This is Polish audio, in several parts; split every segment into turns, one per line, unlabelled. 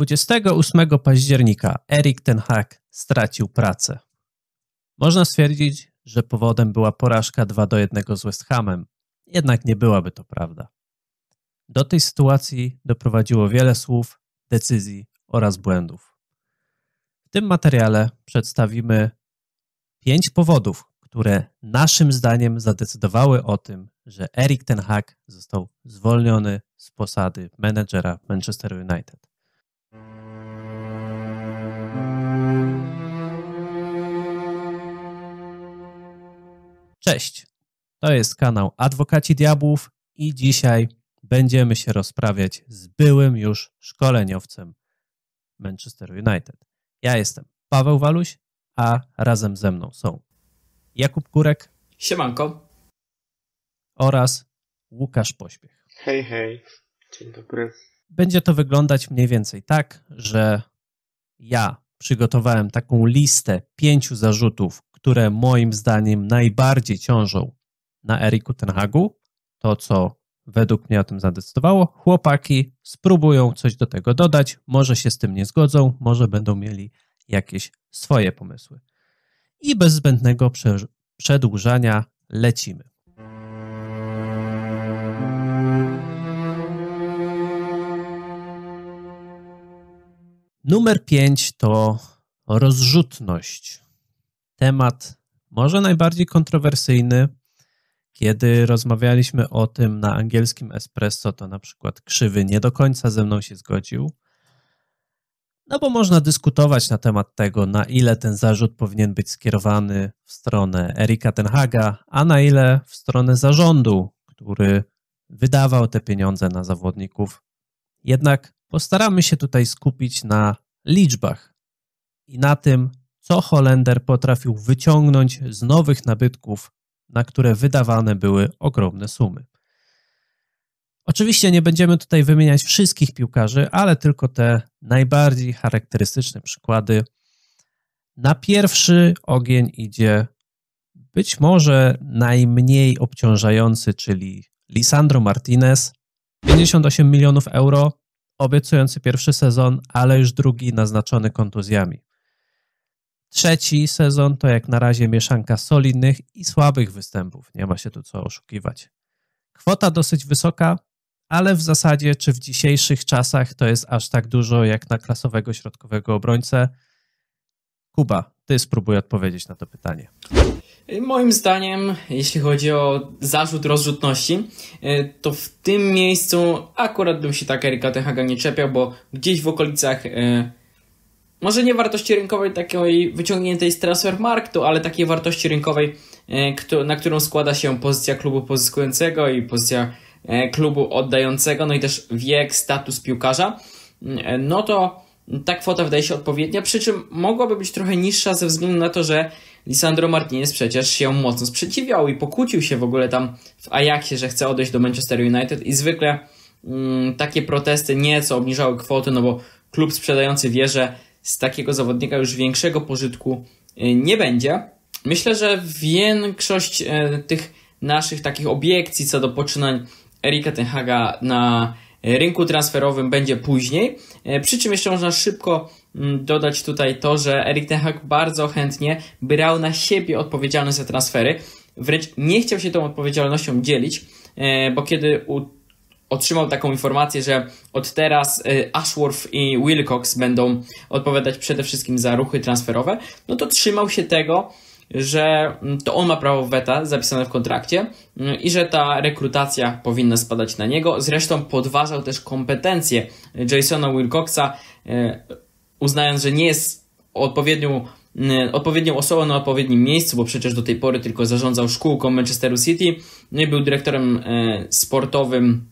28 października Erik Ten Hag stracił pracę. Można stwierdzić, że powodem była porażka 2 do 1 z West Hamem, jednak nie byłaby to prawda. Do tej sytuacji doprowadziło wiele słów, decyzji oraz błędów. W tym materiale przedstawimy pięć powodów, które naszym zdaniem zadecydowały o tym, że Erik Ten Hag został zwolniony z posady menedżera Manchester United. Cześć, to jest kanał Adwokaci Diabłów i dzisiaj będziemy się rozprawiać z byłym już szkoleniowcem Manchester United. Ja jestem Paweł Waluś, a razem ze mną są Jakub Kurek.
Siemanko.
Oraz Łukasz Pośpiech.
Hej, hej. Dzień dobry.
Będzie to wyglądać mniej więcej tak, że ja przygotowałem taką listę pięciu zarzutów, które moim zdaniem najbardziej ciążą na Eriku Tenhagu. To, co według mnie o tym zadecydowało. Chłopaki spróbują coś do tego dodać, może się z tym nie zgodzą, może będą mieli jakieś swoje pomysły. I bez zbędnego przedłużania lecimy. Numer 5 to rozrzutność. Temat może najbardziej kontrowersyjny. Kiedy rozmawialiśmy o tym na angielskim espresso, to na przykład Krzywy nie do końca ze mną się zgodził. No bo można dyskutować na temat tego, na ile ten zarzut powinien być skierowany w stronę Erika Tenhaga, a na ile w stronę zarządu, który wydawał te pieniądze na zawodników. Jednak postaramy się tutaj skupić na liczbach i na tym, co Holender potrafił wyciągnąć z nowych nabytków, na które wydawane były ogromne sumy. Oczywiście nie będziemy tutaj wymieniać wszystkich piłkarzy, ale tylko te najbardziej charakterystyczne przykłady. Na pierwszy ogień idzie być może najmniej obciążający, czyli Lisandro Martinez. 58 milionów euro, obiecujący pierwszy sezon, ale już drugi naznaczony kontuzjami. Trzeci sezon to jak na razie mieszanka solidnych i słabych występów. Nie ma się tu co oszukiwać. Kwota dosyć wysoka, ale w zasadzie, czy w dzisiejszych czasach to jest aż tak dużo jak na klasowego środkowego obrońcę? Kuba, ty spróbuj odpowiedzieć na to pytanie.
Moim zdaniem, jeśli chodzi o zarzut rozrzutności, e, to w tym miejscu akurat bym się tak Erika Tenhaga nie czepiał, bo gdzieś w okolicach e, może nie wartości rynkowej takiej wyciągniętej z transfermarktu, ale takiej wartości rynkowej, e, na którą składa się pozycja klubu pozyskującego i pozycja E, klubu oddającego, no i też wiek, status piłkarza, e, no to ta kwota wydaje się odpowiednia, przy czym mogłaby być trochę niższa ze względu na to, że Lisandro Martinez przecież się mocno sprzeciwiał i pokłócił się w ogóle tam w Ajaxie, że chce odejść do Manchester United i zwykle mm, takie protesty nieco obniżały kwoty, no bo klub sprzedający wie, że z takiego zawodnika już większego pożytku e, nie będzie. Myślę, że większość tych naszych takich obiekcji co do poczynań Erika Tenhaga na rynku transferowym będzie później. E, przy czym jeszcze można szybko mm, dodać tutaj to, że Erik Ten Hag bardzo chętnie brał na siebie odpowiedzialność za transfery. Wręcz nie chciał się tą odpowiedzialnością dzielić, bo kiedy otrzymał taką informację, że od teraz e, Ashworth i Wilcox będą odpowiadać przede wszystkim za ruchy transferowe, no to trzymał się tego, że mm, to on ma prawo weta zapisane w kontrakcie mm, i że ta rekrutacja powinna spadać na niego. Zresztą podważał też kompetencje Jasona Wilcoxa, e, uznając, że nie jest odpowiednią, mm, odpowiednią osobą na odpowiednim miejscu, bo przecież do tej pory tylko zarządzał szkółką Manchesteru City, nie był dyrektorem sportowym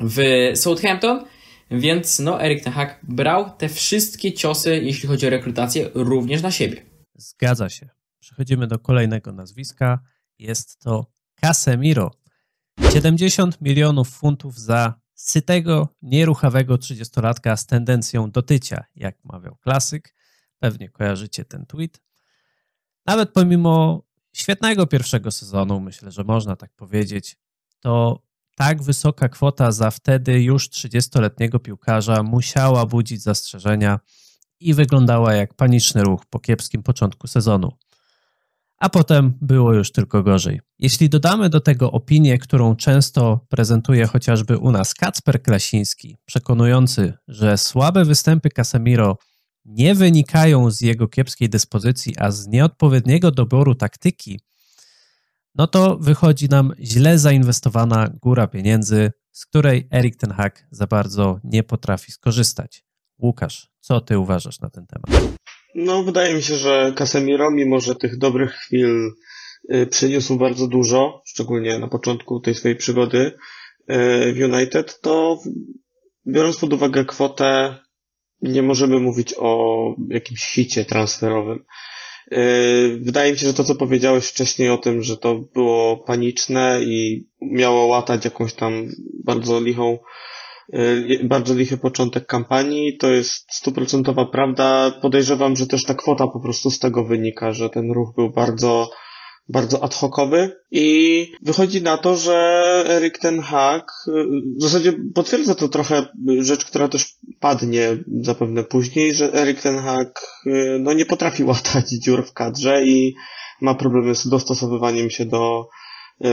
w Southampton. Więc no, Erik Ten Hag brał te wszystkie ciosy, jeśli chodzi o rekrutację, również na siebie.
Zgadza się. Przechodzimy do kolejnego nazwiska. Jest to Casemiro. 70 milionów funtów za sytego, nieruchawego 30-latka z tendencją do tycia, jak mawiał klasyk. Pewnie kojarzycie ten tweet. Nawet pomimo świetnego pierwszego sezonu, myślę, że można tak powiedzieć, to tak wysoka kwota za wtedy już 30-letniego piłkarza musiała budzić zastrzeżenia i wyglądała jak paniczny ruch po kiepskim początku sezonu. A potem było już tylko gorzej. Jeśli dodamy do tego opinię, którą często prezentuje chociażby u nas Kacper Klasiński, przekonujący, że słabe występy Casemiro nie wynikają z jego kiepskiej dyspozycji, a z nieodpowiedniego doboru taktyki, no to wychodzi nam źle zainwestowana góra pieniędzy, z której Erik Ten Hag za bardzo nie potrafi skorzystać. Łukasz, co ty uważasz na ten temat?
No, wydaje mi się, że Casemiro, mimo że tych dobrych chwil y, przyniósł bardzo dużo, szczególnie na początku tej swojej przygody y, w United, to biorąc pod uwagę kwotę, nie możemy mówić o jakimś hicie transferowym. Y, wydaje mi się, że to, co powiedziałeś wcześniej o tym, że to było paniczne i miało łatać jakąś tam bardzo lichą Y, bardzo lichy początek kampanii, to jest stuprocentowa prawda. Podejrzewam, że też ta kwota po prostu z tego wynika, że ten ruch był bardzo, bardzo ad hocowy i wychodzi na to, że Erik ten Hag y, w zasadzie potwierdza to trochę rzecz, która też padnie zapewne później, że Erik ten Hag y, no nie potrafi łatać dziur w kadrze i ma problemy z dostosowywaniem się do E,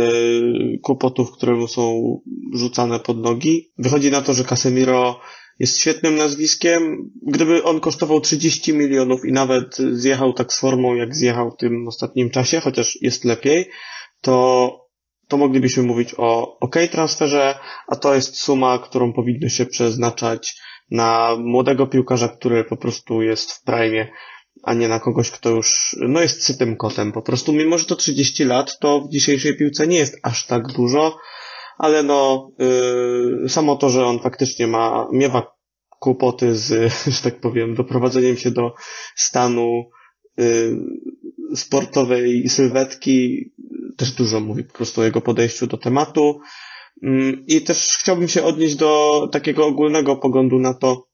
kłopotów, które mu są rzucane pod nogi. Wychodzi na to, że Casemiro jest świetnym nazwiskiem. Gdyby on kosztował 30 milionów i nawet zjechał tak z formą, jak zjechał w tym ostatnim czasie, chociaż jest lepiej, to, to moglibyśmy mówić o OK transferze, a to jest suma, którą powinno się przeznaczać na młodego piłkarza, który po prostu jest w prime a nie na kogoś, kto już no jest sytym kotem. Po prostu mimo, że to 30 lat, to w dzisiejszej piłce nie jest aż tak dużo, ale no yy, samo to, że on faktycznie ma, miewa kłopoty z, że tak powiem, doprowadzeniem się do stanu yy, sportowej sylwetki, też dużo mówi po prostu o jego podejściu do tematu. Yy, I też chciałbym się odnieść do takiego ogólnego poglądu na to,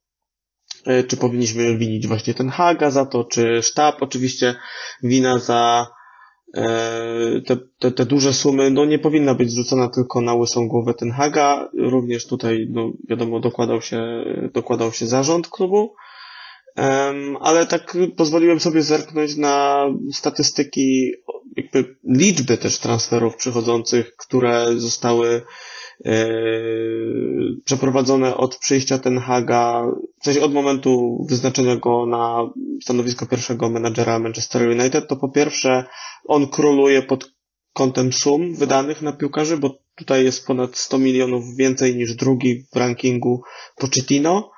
E, czy powinniśmy winić właśnie ten Haga za to, czy sztab. Oczywiście wina za te, te, te duże sumy, no nie powinna być zrzucona tylko na łysą głowę ten Haga. Również tutaj, no wiadomo, dokładał się, dokładał się zarząd klubu. Um, ale tak pozwoliłem sobie zerknąć na statystyki, jakby liczby też transferów przychodzących, które zostały przeprowadzone od przyjścia Ten Haga, w sensie od momentu wyznaczenia go na stanowisko pierwszego menadżera Manchester United, to po pierwsze on króluje pod kątem sum wydanych na piłkarzy, bo tutaj jest ponad 100 milionów więcej niż drugi w rankingu Pochettino,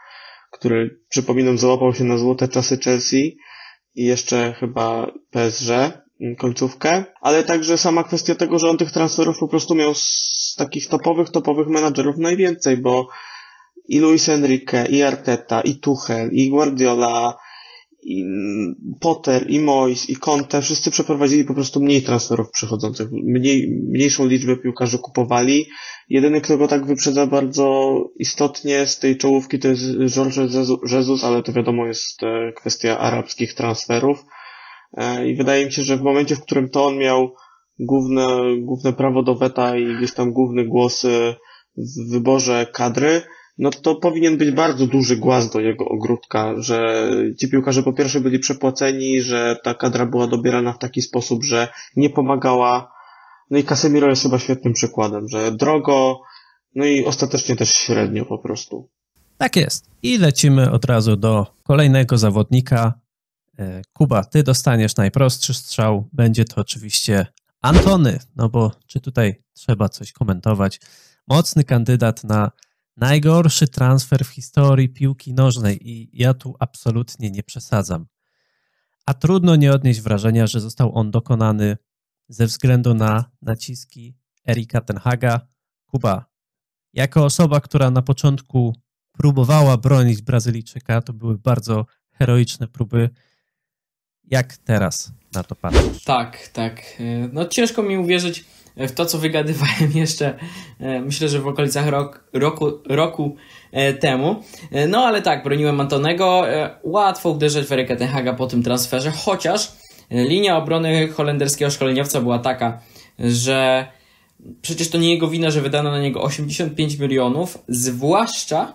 który przypominam załapał się na złote czasy Chelsea i jeszcze chyba PSG końcówkę, ale także sama kwestia tego, że on tych transferów po prostu miał z takich topowych, topowych menadżerów najwięcej, bo i Luis Enrique, i Arteta, i Tuchel, i Guardiola, i Potter, i Mois, i Conte, wszyscy przeprowadzili po prostu mniej transferów przychodzących, mniej, mniejszą liczbę piłkarzy kupowali. Jedyny, kto go tak wyprzedza bardzo istotnie z tej czołówki to jest George Jesus, ale to wiadomo jest e, kwestia arabskich transferów. E, I wydaje mi się, że w momencie, w którym to on miał główne, główne prawo do weta i gdzieś tam główny głos w wyborze kadry, no to powinien być bardzo duży głaz do jego ogródka, że ci piłkarze po pierwsze byli przepłaceni, że ta kadra była dobierana w taki sposób, że nie pomagała. No i Casemiro jest chyba świetnym przykładem, że drogo, no i ostatecznie też średnio po prostu.
Tak jest. I lecimy od razu do kolejnego zawodnika. E, Kuba, ty dostaniesz najprostszy strzał. Będzie to oczywiście Antony, no bo czy tutaj trzeba coś komentować? Mocny kandydat na najgorszy transfer w historii piłki nożnej i ja tu absolutnie nie przesadzam. A trudno nie odnieść wrażenia, że został on dokonany ze względu na naciski Erika Tenhaga. Kuba, jako osoba, która na początku próbowała bronić Brazylijczyka, to były bardzo heroiczne próby. Jak teraz na to patrzysz?
Tak, tak. E, no ciężko mi uwierzyć w to, co wygadywałem jeszcze, e, myślę, że w okolicach rok, roku, roku e, temu. No ale tak, broniłem Antonego. Łatwo uderzać w Eryka Tenhaga po tym transferze, chociaż linia obrony holenderskiego szkoleniowca była taka, że przecież to nie jego wina, że wydano na niego 85 milionów, zwłaszcza,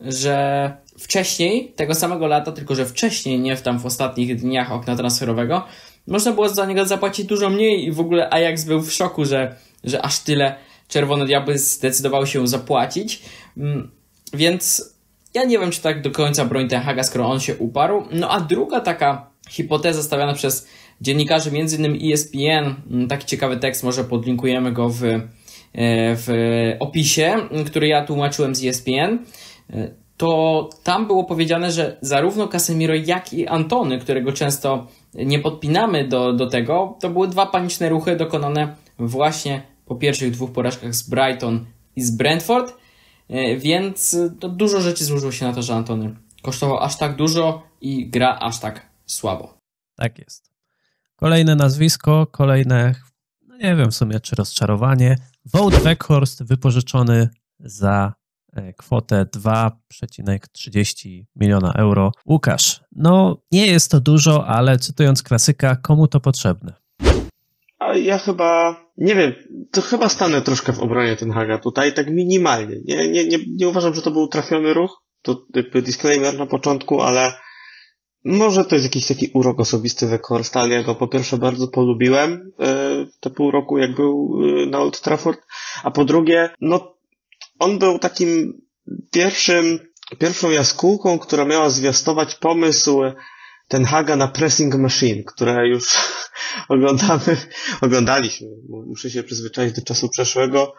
że wcześniej, tego samego lata, tylko że wcześniej, nie w tam w ostatnich dniach okna transferowego, można było za niego zapłacić dużo mniej i w ogóle Ajax był w szoku, że, że aż tyle Czerwone Diabły zdecydowały się zapłacić. Mm, więc ja nie wiem, czy tak do końca broń Ten Haga, skoro on się uparł. No a druga taka hipoteza stawiana przez dziennikarzy, między innymi ESPN, mm, taki ciekawy tekst, może podlinkujemy go w, e, w opisie, który ja tłumaczyłem z ESPN, e, to tam było powiedziane, że zarówno Casemiro, jak i Antony, którego często nie podpinamy do, do tego, to były dwa paniczne ruchy dokonane właśnie po pierwszych dwóch porażkach z Brighton i z Brentford, e, więc to dużo rzeczy złożyło się na to, że Antony kosztował aż tak dużo i gra aż tak słabo.
Tak jest. Kolejne nazwisko, kolejne, no nie wiem w sumie, czy rozczarowanie. Wout Weghorst wypożyczony za e, kwotę 2,30 miliona euro. Łukasz, no nie jest to dużo, ale cytując klasyka, komu to potrzebne?
A ja chyba, nie wiem, to chyba stanę troszkę w obronie Ten Haga tutaj, tak minimalnie. Nie, nie, nie, nie uważam, że to był trafiony ruch. To jakby disclaimer na początku, ale może to jest jakiś taki urok osobisty ale ja go po pierwsze bardzo polubiłem e, te pół roku, jak był e, na Old Trafford, a po drugie, no on był takim pierwszym, pierwszą jaskółką, która miała zwiastować pomysł ten Haga na pressing machine, które już oglądamy, oglądaliśmy, muszę się przyzwyczaić do czasu przeszłego,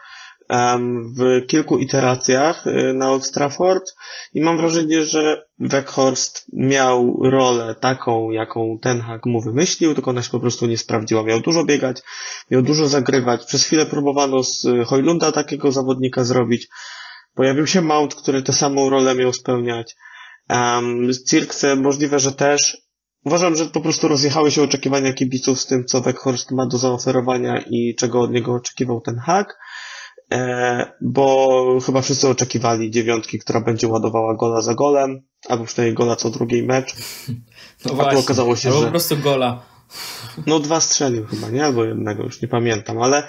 w kilku iteracjach y, na Old Trafford i mam wrażenie, że Weghorst miał rolę taką, jaką Ten Hag mu wymyślił, tylko ona się po prostu nie sprawdziła. Miał dużo biegać, miał dużo zagrywać. Przez chwilę próbowano z Hojlunda takiego zawodnika zrobić. Pojawił się Mount, który tę samą rolę miał spełniać. Z Cirkce możliwe, że też. Uważam, że po prostu rozjechały się oczekiwania kibiców z tym, co Weghorst ma do zaoferowania i czego od niego oczekiwał ten hak. E, bo chyba wszyscy oczekiwali dziewiątki, która będzie ładowała gola za golem, albo przynajmniej gola co drugi mecz.
No A właśnie, tu okazało się, albo że... po prostu gola.
No dwa strzelił chyba, nie? Albo jednego, już nie pamiętam, ale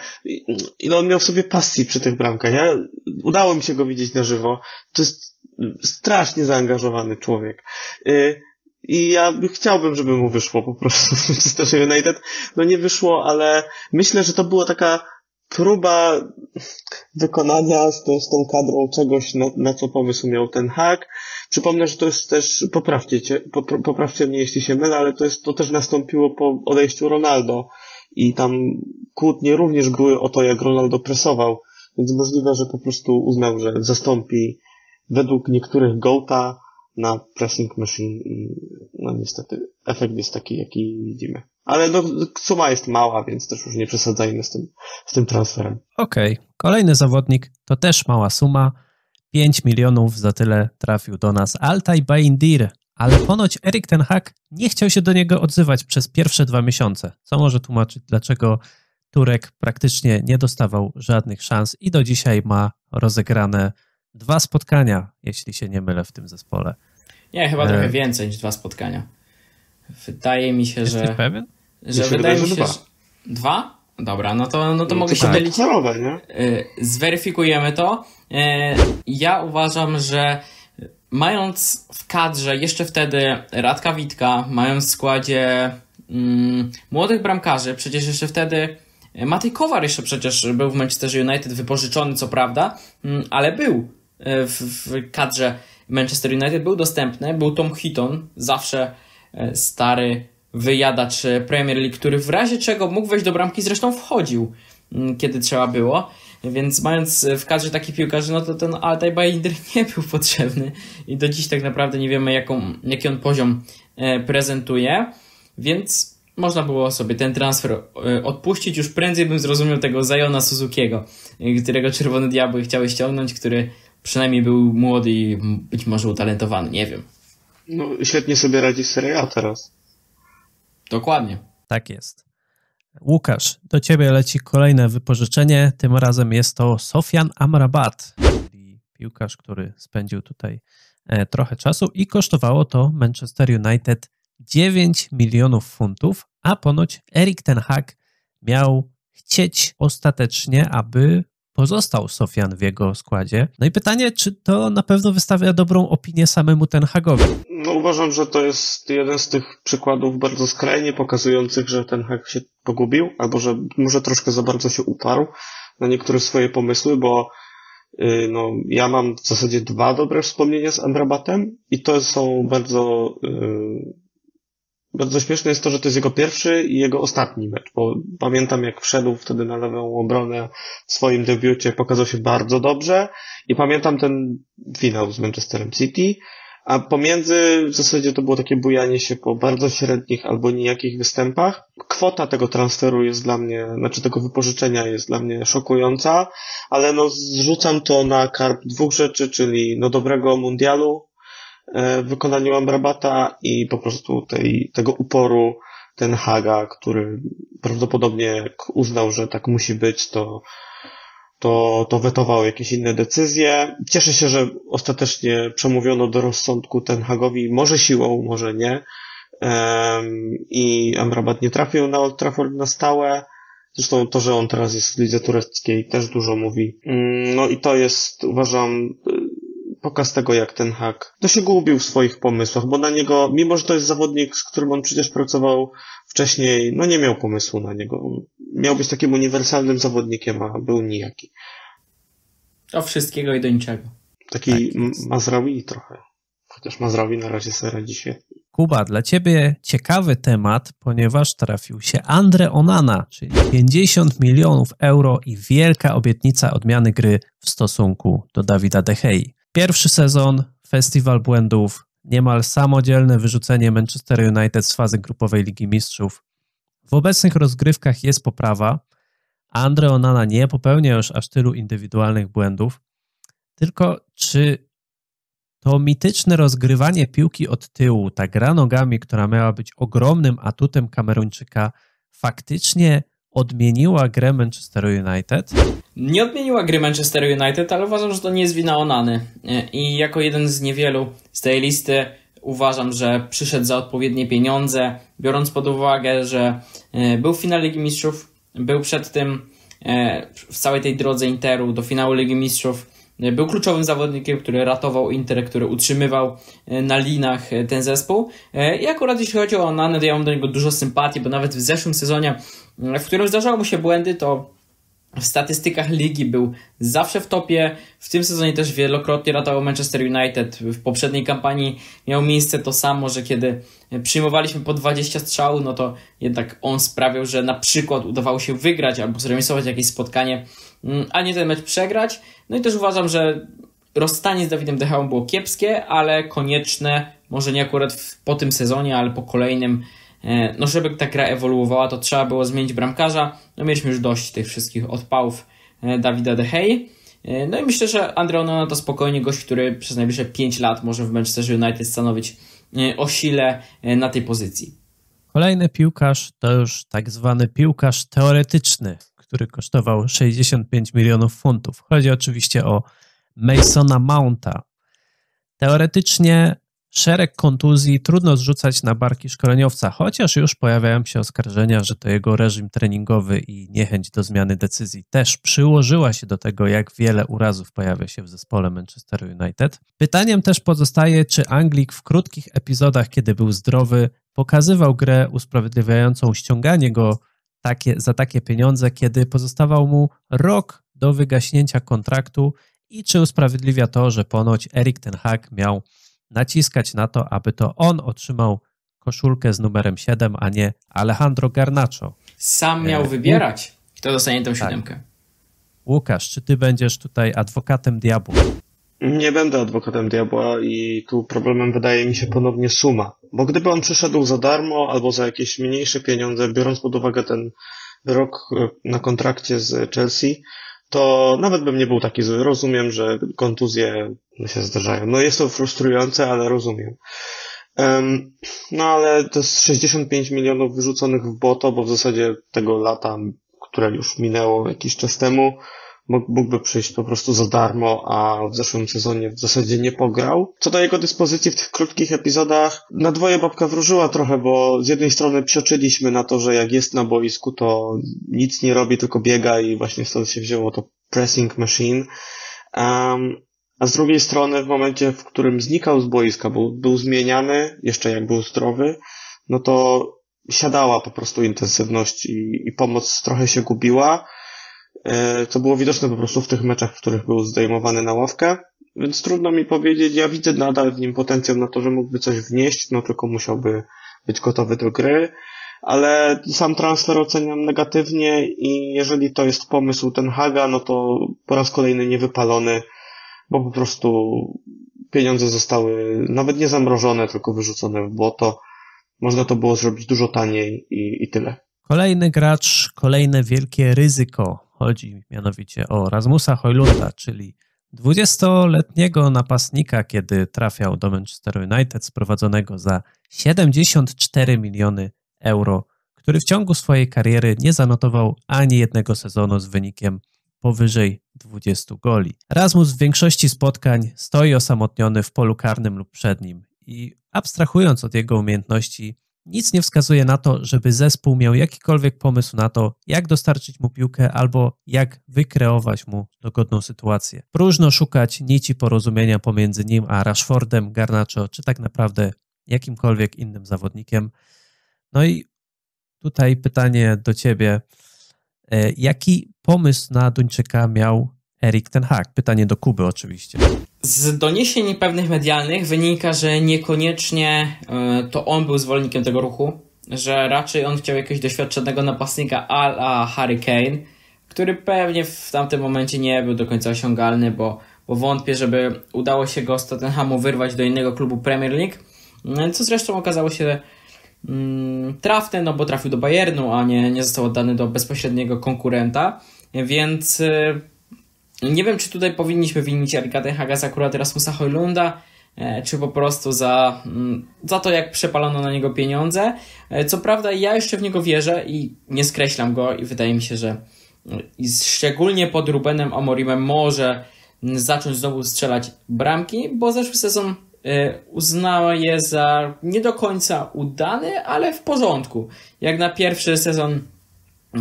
ile on miał w sobie pasji przy tych bramkach, nie? Udało mi się go widzieć na żywo. To jest strasznie zaangażowany człowiek. Y, I ja chciałbym, żeby mu wyszło po prostu Manchester United. No nie wyszło, ale myślę, że to była taka próba wykonania z, tą, z tą kadrą czegoś, na, na co pomysł miał ten hak. Przypomnę, że to jest też, poprawcie, cię, poprawcie mnie jeśli się mylę, ale to jest, to też nastąpiło po odejściu Ronaldo i tam kłótnie również były o to, jak Ronaldo presował, więc możliwe, że po prostu uznał, że zastąpi według niektórych Gołta na pressing machine i no niestety efekt jest taki, jaki widzimy. Ale no, suma jest mała, więc też już nie przesadzajmy z tym, z tym transferem.
Okej, okay. kolejny zawodnik to też mała suma. 5 milionów za tyle trafił do nas Altaj Baindir, ale ponoć Erik Ten Hag nie chciał się do niego odzywać przez pierwsze dwa miesiące, co może tłumaczyć, dlaczego Turek praktycznie nie dostawał żadnych szans i do dzisiaj ma rozegrane dwa spotkania, jeśli się nie mylę w tym zespole.
Nie, chyba e... trochę więcej niż dwa spotkania. Wydaje mi się,
Jesteś
że.
pewien?
Że wydaje mi się, dwa. Że... Dwa? Dobra, no to, no to no mogę się mylić.
nie?
Y, zweryfikujemy to. Y, ja uważam, że mając w kadrze jeszcze wtedy Radka Witka, mając w składzie mm, młodych bramkarzy, przecież jeszcze wtedy Matej Kowar jeszcze przecież był w Manchester United, wypożyczony co prawda, mm, ale był y, w, w kadrze Manchester United, był dostępny, był Tom Hitton, zawsze stary wyjadacz Premier League, który w razie czego mógł wejść do bramki, zresztą wchodził, mm, kiedy trzeba było. Więc mając w kadrze takich piłkarzy, no to ten Altaj Bajinder nie był potrzebny i do dziś tak naprawdę nie wiemy, jaką, jaki on poziom e, prezentuje. Więc można było sobie ten transfer e, odpuścić. Już prędzej bym zrozumiał tego Zajona Suzukiego, którego Czerwone Diabły chciały ściągnąć, który przynajmniej był młody i być może utalentowany, nie wiem.
No, świetnie sobie radzi Serie A teraz.
Dokładnie.
Tak jest. Łukasz, do ciebie leci kolejne wypożyczenie. Tym razem jest to Sofian Amrabat, czyli piłkarz, który spędził tutaj e, trochę czasu i kosztowało to Manchester United 9 milionów funtów, a ponoć Erik Ten Hag miał chcieć ostatecznie, aby pozostał Sofian w jego składzie. No i pytanie, czy to na pewno wystawia dobrą opinię samemu Ten Hagowi?
No uważam, że to jest jeden z tych przykładów bardzo skrajnie pokazujących, że Ten Hag się pogubił, albo że może troszkę za bardzo się uparł na niektóre swoje pomysły, bo y, no, ja mam w zasadzie dwa dobre wspomnienia z Amrabatem i to są bardzo y, bardzo śmieszne jest to, że to jest jego pierwszy i jego ostatni mecz, bo pamiętam jak wszedł wtedy na lewą obronę w swoim debiucie, pokazał się bardzo dobrze i pamiętam ten finał z Manchesterem City, a pomiędzy w zasadzie to było takie bujanie się po bardzo średnich albo nijakich występach. Kwota tego transferu jest dla mnie, znaczy tego wypożyczenia jest dla mnie szokująca, ale no zrzucam to na karp dwóch rzeczy, czyli no dobrego mundialu, w wykonaniu Amrabata i po prostu tej, tego uporu ten Haga, który prawdopodobnie uznał, że tak musi być, to, to, to wetował jakieś inne decyzje. Cieszę się, że ostatecznie przemówiono do rozsądku ten Hagowi, może siłą, może nie. I Amrabat nie trafił na Old Trafford na stałe. Zresztą to, że on teraz jest w lidze tureckiej też dużo mówi. Mm, no i to jest, uważam, pokaz tego, jak ten hak to się gubił w swoich pomysłach, bo na niego, mimo że to jest zawodnik, z którym on przecież pracował wcześniej, no nie miał pomysłu na niego. Miał być takim uniwersalnym zawodnikiem, a był nijaki.
O wszystkiego i do niczego.
Taki tak Mazraoui trochę. Chociaż Mazraoui na razie sobie radzi świetnie.
Kuba, dla ciebie ciekawy temat, ponieważ trafił się Andre Onana, czyli 50 milionów euro i wielka obietnica odmiany gry w stosunku do Dawida Dehei. Pierwszy sezon, festiwal błędów, niemal samodzielne wyrzucenie Manchester United z fazy grupowej Ligi Mistrzów. W obecnych rozgrywkach jest poprawa. Andre Onana nie popełnia już aż tylu indywidualnych błędów. Tylko czy to mityczne rozgrywanie piłki od tyłu, ta gra nogami, która miała być ogromnym atutem Kameruńczyka, faktycznie odmieniła grę Manchester United?
Nie odmieniła gry Manchester United, ale uważam, że to nie jest wina Onany. I jako jeden z niewielu z tej listy uważam, że przyszedł za odpowiednie pieniądze, biorąc pod uwagę, że e, był w finale Ligi Mistrzów, był przed tym e, w całej tej drodze Interu do finału Ligi Mistrzów, e, był kluczowym zawodnikiem, który ratował Inter, który utrzymywał na linach ten zespół. I akurat jeśli chodzi o Onanę, to ja mam do niego dużo sympatii, bo nawet w zeszłym sezonie w którym zdarzały mu się błędy, to w statystykach ligi był zawsze w topie. W tym sezonie też wielokrotnie ratował Manchester United. W poprzedniej kampanii miał miejsce to samo, że kiedy przyjmowaliśmy po 20 strzałów, no to jednak on sprawiał, że na przykład udawało się wygrać albo zremisować jakieś spotkanie, a nie ten mecz przegrać. No i też uważam, że rozstanie z Dawidem Dechaą było kiepskie, ale konieczne, może nie akurat po tym sezonie, ale po kolejnym E, no żeby ta gra ewoluowała, to trzeba było zmienić bramkarza. No mieliśmy już dość tych wszystkich odpałów e, Dawida De Gea. E, no i myślę, że Andre Onana to spokojnie gość, który przez najbliższe 5 lat może w Manchester United stanowić o sile na tej pozycji.
Kolejny piłkarz to już tak zwany piłkarz teoretyczny, który kosztował 65 milionów funtów. Chodzi oczywiście o Masona Mounta. Teoretycznie szereg kontuzji trudno zrzucać na barki szkoleniowca, chociaż już pojawiają się oskarżenia, że to jego reżim treningowy i niechęć do zmiany decyzji też przyłożyła się do tego, jak wiele urazów pojawia się w zespole Manchester United. Pytaniem też pozostaje, czy Anglik w krótkich epizodach, kiedy był zdrowy, pokazywał grę usprawiedliwiającą ściąganie go takie, za takie pieniądze, kiedy pozostawał mu rok do wygaśnięcia kontraktu i czy usprawiedliwia to, że ponoć Erik ten Hag miał naciskać na to, aby to on otrzymał koszulkę z numerem 7, a nie Alejandro Garnacho.
Sam miał e, wybierać, kto dostanie tę tak. siódemkę.
Łukasz, czy ty będziesz tutaj adwokatem diabła?
Nie będę adwokatem diabła i tu problemem wydaje mi się ponownie suma. Bo gdyby on przyszedł za darmo albo za jakieś mniejsze pieniądze, biorąc pod uwagę ten rok e, na kontrakcie z Chelsea, to nawet bym nie był taki zły. Rozumiem, że kontuzje się zdarzają. No jest to frustrujące, ale rozumiem. Um, no ale to jest 65 milionów wyrzuconych w boto, bo w zasadzie tego lata, które już minęło jakiś czas temu, mógłby przyjść po prostu za darmo, a w zeszłym sezonie w zasadzie nie pograł. Co do jego dyspozycji w tych krótkich epizodach, na dwoje babka wróżyła trochę, bo z jednej strony przeczyliśmy na to, że jak jest na boisku, to nic nie robi, tylko biega i właśnie stąd się wzięło to pressing machine. Um, a z drugiej strony w momencie, w którym znikał z boiska, był, był zmieniany, jeszcze jak był zdrowy, no to siadała po prostu intensywność i, i pomoc trochę się gubiła, co było widoczne po prostu w tych meczach, w których był zdejmowany na ławkę, więc trudno mi powiedzieć, ja widzę nadal w nim potencjał na to, że mógłby coś wnieść, no tylko musiałby być gotowy do gry, ale sam transfer oceniam negatywnie i jeżeli to jest pomysł ten Haga, no to po raz kolejny niewypalony, bo po prostu pieniądze zostały nawet nie zamrożone, tylko wyrzucone w błoto. Można to było zrobić dużo taniej i, i tyle.
Kolejny gracz, kolejne wielkie ryzyko. Chodzi mianowicie o Rasmusa Hojlunda, czyli 20-letniego napastnika, kiedy trafiał do Manchester United, sprowadzonego za 74 miliony euro, który w ciągu swojej kariery nie zanotował ani jednego sezonu z wynikiem powyżej 20 goli. Rasmus w większości spotkań stoi osamotniony w polu karnym lub przed nim i abstrahując od jego umiejętności, nic nie wskazuje na to, żeby zespół miał jakikolwiek pomysł na to, jak dostarczyć mu piłkę albo jak wykreować mu dogodną sytuację. Próżno szukać nici porozumienia pomiędzy nim a Rashfordem, Garnacho, czy tak naprawdę jakimkolwiek innym zawodnikiem. No i tutaj pytanie do ciebie. E, jaki pomysł na Duńczyka miał Erik Ten Hag? Pytanie do Kuby oczywiście.
Z doniesień pewnych medialnych wynika, że niekoniecznie e, to on był zwolennikiem tego ruchu, że raczej on chciał jakiegoś doświadczonego napastnika a Harry Kane, który pewnie w tamtym momencie nie był do końca osiągalny, bo, bo wątpię, żeby udało się go z Tottenhamu wyrwać do innego klubu Premier League, no co zresztą okazało się mm, trafne, no bo trafił do Bayernu, a nie, nie został oddany do bezpośredniego konkurenta, więc e, nie wiem, czy tutaj powinniśmy winić Erika Tenhaga za akurat Rasmusa Hojlunda, e, czy po prostu za, mm, za to, jak przepalono na niego pieniądze. E, co prawda, ja jeszcze w niego wierzę i nie skreślam go, i wydaje mi się, że i szczególnie pod Rubenem Amorimem może zacząć znowu strzelać bramki, bo zeszły sezon e, uznaję za nie do końca udany, ale w porządku. Jak na pierwszy sezon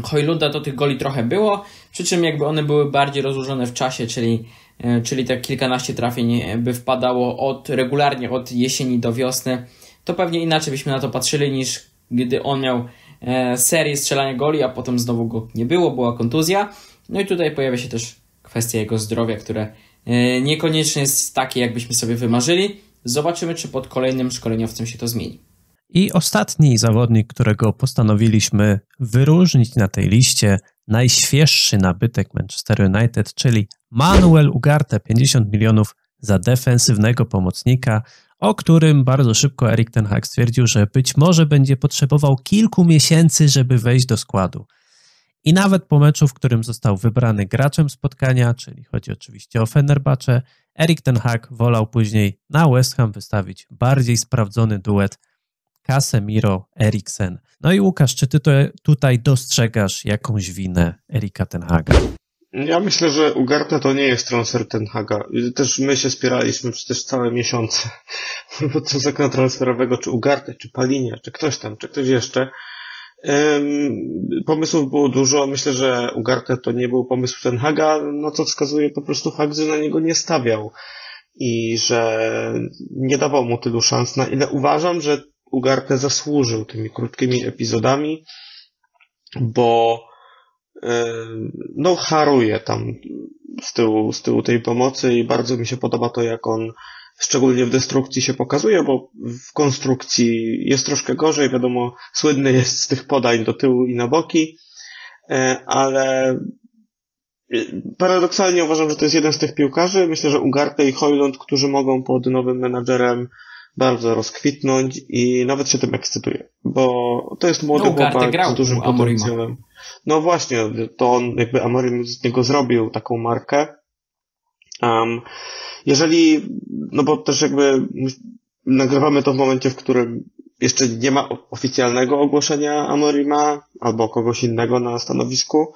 Hojlunda to tych goli trochę było, przy czym jakby one były bardziej rozłożone w czasie, czyli, e, czyli te kilkanaście trafień by wpadało od, regularnie od jesieni do wiosny, to pewnie inaczej byśmy na to patrzyli niż gdy on miał e, serię strzelania goli, a potem znowu go nie było, była kontuzja. No i tutaj pojawia się też kwestia jego zdrowia, które e, niekoniecznie jest takie, jakbyśmy sobie wymarzyli. Zobaczymy, czy pod kolejnym szkoleniowcem się to zmieni.
I ostatni zawodnik, którego postanowiliśmy wyróżnić na tej liście, najświeższy nabytek Manchester United, czyli Manuel Ugarte, 50 milionów za defensywnego pomocnika, o którym bardzo szybko Erik Ten Hag stwierdził, że być może będzie potrzebował kilku miesięcy, żeby wejść do składu. I nawet po meczu, w którym został wybrany graczem spotkania, czyli chodzi oczywiście o Fenerbahce, Erik Ten Hag wolał później na West Ham wystawić bardziej sprawdzony duet Casemiro, Eriksen. No i Łukasz, czy ty to, tutaj dostrzegasz jakąś winę Erika Tenhaga?
Ja myślę, że Ugarte to nie jest transfer Tenhaga. Też my się spieraliśmy przecież całe miesiące podczas okna transferowego, czy Ugarte, czy Palinia, czy ktoś tam, czy ktoś jeszcze. Pomysłów było dużo. Myślę, że Ugarte to nie był pomysł Tenhaga, no co wskazuje po prostu fakt, że na niego nie stawiał i że nie dawał mu tylu szans, na ile uważam, że Ugarte zasłużył tymi krótkimi epizodami, bo e, no haruje tam z tyłu, z tyłu tej pomocy i bardzo mi się podoba to, jak on szczególnie w destrukcji się pokazuje, bo w konstrukcji jest troszkę gorzej, wiadomo, słynny jest z tych podań do tyłu i na boki, e, ale e, paradoksalnie uważam, że to jest jeden z tych piłkarzy, myślę, że Ugarte i Hojlund, którzy mogą pod nowym menadżerem bardzo rozkwitnąć i nawet się tym ekscytuję, bo to jest młody no, chłopak z dużym potencjałem. No właśnie, to on jakby Amorim z niego zrobił taką markę. Um, jeżeli, no bo też jakby nagrywamy to w momencie, w którym jeszcze nie ma oficjalnego ogłoszenia Amorima albo kogoś innego na stanowisku.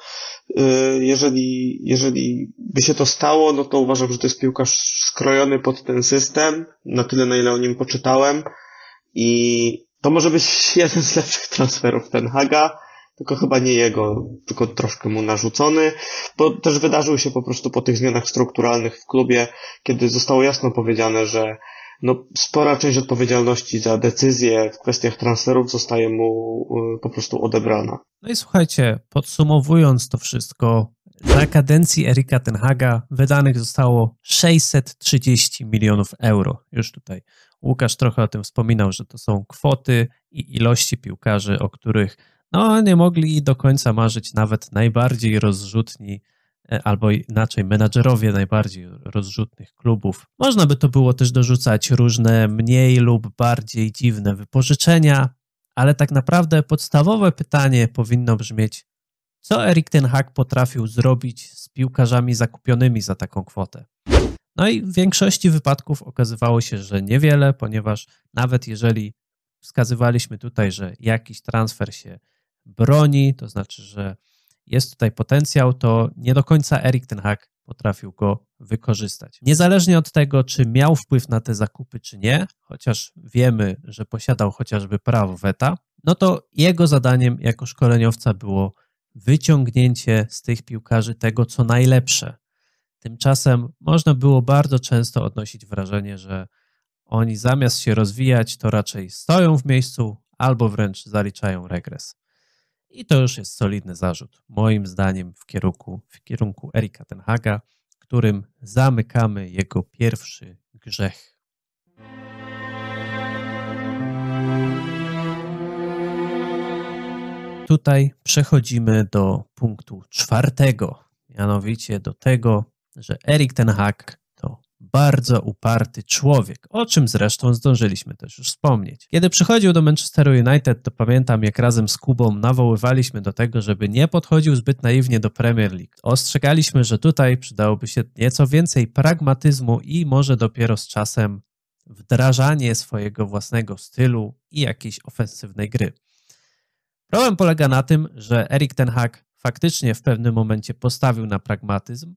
Y, jeżeli, jeżeli by się to stało, no to uważam, że to jest piłkarz skrojony pod ten system, na tyle na ile o nim poczytałem i to może być jeden z lepszych transferów Ten Haga, tylko chyba nie jego, tylko troszkę mu narzucony, bo też wydarzył się po prostu po tych zmianach strukturalnych w klubie, kiedy zostało jasno powiedziane, że no, spora część odpowiedzialności za decyzje w kwestiach transferów zostaje mu y, po prostu odebrana.
No i słuchajcie, podsumowując to wszystko, za kadencji Erika Tenhaga wydanych zostało 630 milionów euro. Już tutaj Łukasz trochę o tym wspominał, że to są kwoty i ilości piłkarzy, o których no, nie mogli do końca marzyć nawet najbardziej rozrzutni albo inaczej menadżerowie najbardziej rozrzutnych klubów. Można by to było też dorzucać różne mniej lub bardziej dziwne wypożyczenia, ale tak naprawdę podstawowe pytanie powinno brzmieć, co Erik Ten Hag potrafił zrobić z piłkarzami zakupionymi za taką kwotę. No i w większości wypadków okazywało się, że niewiele, ponieważ nawet jeżeli wskazywaliśmy tutaj, że jakiś transfer się broni, to znaczy, że jest tutaj potencjał, to nie do końca Erik ten Hag potrafił go wykorzystać. Niezależnie od tego, czy miał wpływ na te zakupy, czy nie, chociaż wiemy, że posiadał chociażby prawo weta, no to jego zadaniem jako szkoleniowca było wyciągnięcie z tych piłkarzy tego, co najlepsze. Tymczasem można było bardzo często odnosić wrażenie, że oni zamiast się rozwijać, to raczej stoją w miejscu albo wręcz zaliczają regres. I to już jest solidny zarzut, moim zdaniem, w kierunku, w kierunku Erika Tenhaga, którym zamykamy jego pierwszy grzech. Tutaj przechodzimy do punktu czwartego, mianowicie do tego, że Erik Ten Hag bardzo uparty człowiek, o czym zresztą zdążyliśmy też już wspomnieć. Kiedy przychodził do Manchesteru United, to pamiętam jak razem z Kubą nawoływaliśmy do tego, żeby nie podchodził zbyt naiwnie do Premier League. Ostrzegaliśmy, że tutaj przydałoby się nieco więcej pragmatyzmu i może dopiero z czasem wdrażanie swojego własnego stylu i jakiejś ofensywnej gry. Problem polega na tym, że Erik Ten Hag faktycznie w pewnym momencie postawił na pragmatyzm,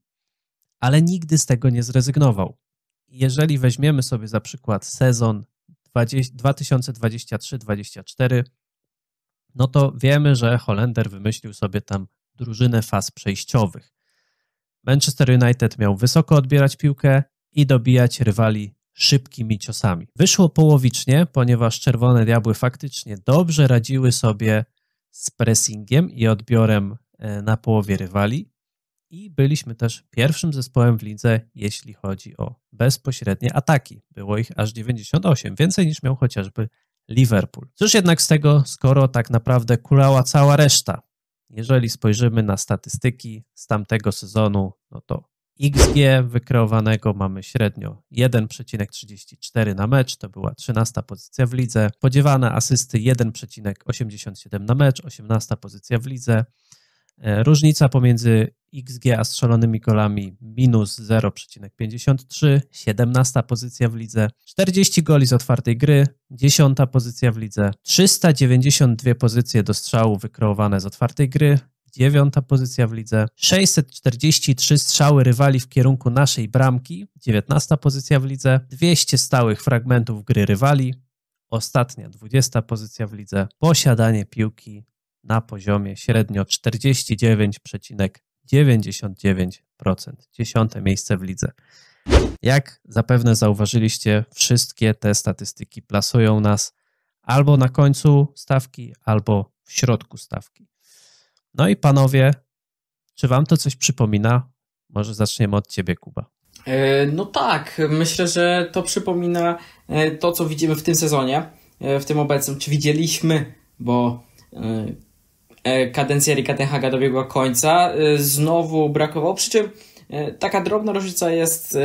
ale nigdy z tego nie zrezygnował. Jeżeli weźmiemy sobie za przykład sezon 2023-2024, no to wiemy, że Holender wymyślił sobie tam drużynę faz przejściowych. Manchester United miał wysoko odbierać piłkę i dobijać rywali szybkimi ciosami. Wyszło połowicznie, ponieważ Czerwone Diabły faktycznie dobrze radziły sobie z pressingiem i odbiorem e, na połowie rywali, i byliśmy też pierwszym zespołem w lidze, jeśli chodzi o bezpośrednie ataki. Było ich aż 98, więcej niż miał chociażby Liverpool. Cóż jednak z tego, skoro tak naprawdę kulała cała reszta? Jeżeli spojrzymy na statystyki z tamtego sezonu, no to XG wykreowanego mamy średnio 1,34 na mecz, to była 13 pozycja w lidze. Podziewane asysty 1,87 na mecz, 18 pozycja w lidze. E, różnica pomiędzy XG a strzelonymi golami minus 0,53, 17 pozycja w lidze, 40 goli z otwartej gry, 10 pozycja w lidze, 392 pozycje do strzału wykreowane z otwartej gry, 9 pozycja w lidze, 643 strzały rywali w kierunku naszej bramki, 19 pozycja w lidze, 200 stałych fragmentów gry rywali, ostatnia 20 pozycja w lidze, posiadanie piłki na poziomie średnio 49,99%. Dziesiąte miejsce w lidze. Jak zapewne zauważyliście, wszystkie te statystyki plasują nas albo na końcu stawki, albo w środku stawki. No i panowie, czy wam to coś przypomina? Może zaczniemy od ciebie, Kuba.
E, no tak, myślę, że to przypomina e, to, co widzimy w tym sezonie, e, w tym obecnym, czy widzieliśmy, bo kadencja Erika Tenhaga dobiegła końca. E, znowu brakowało, przy czym e, taka drobna różnica jest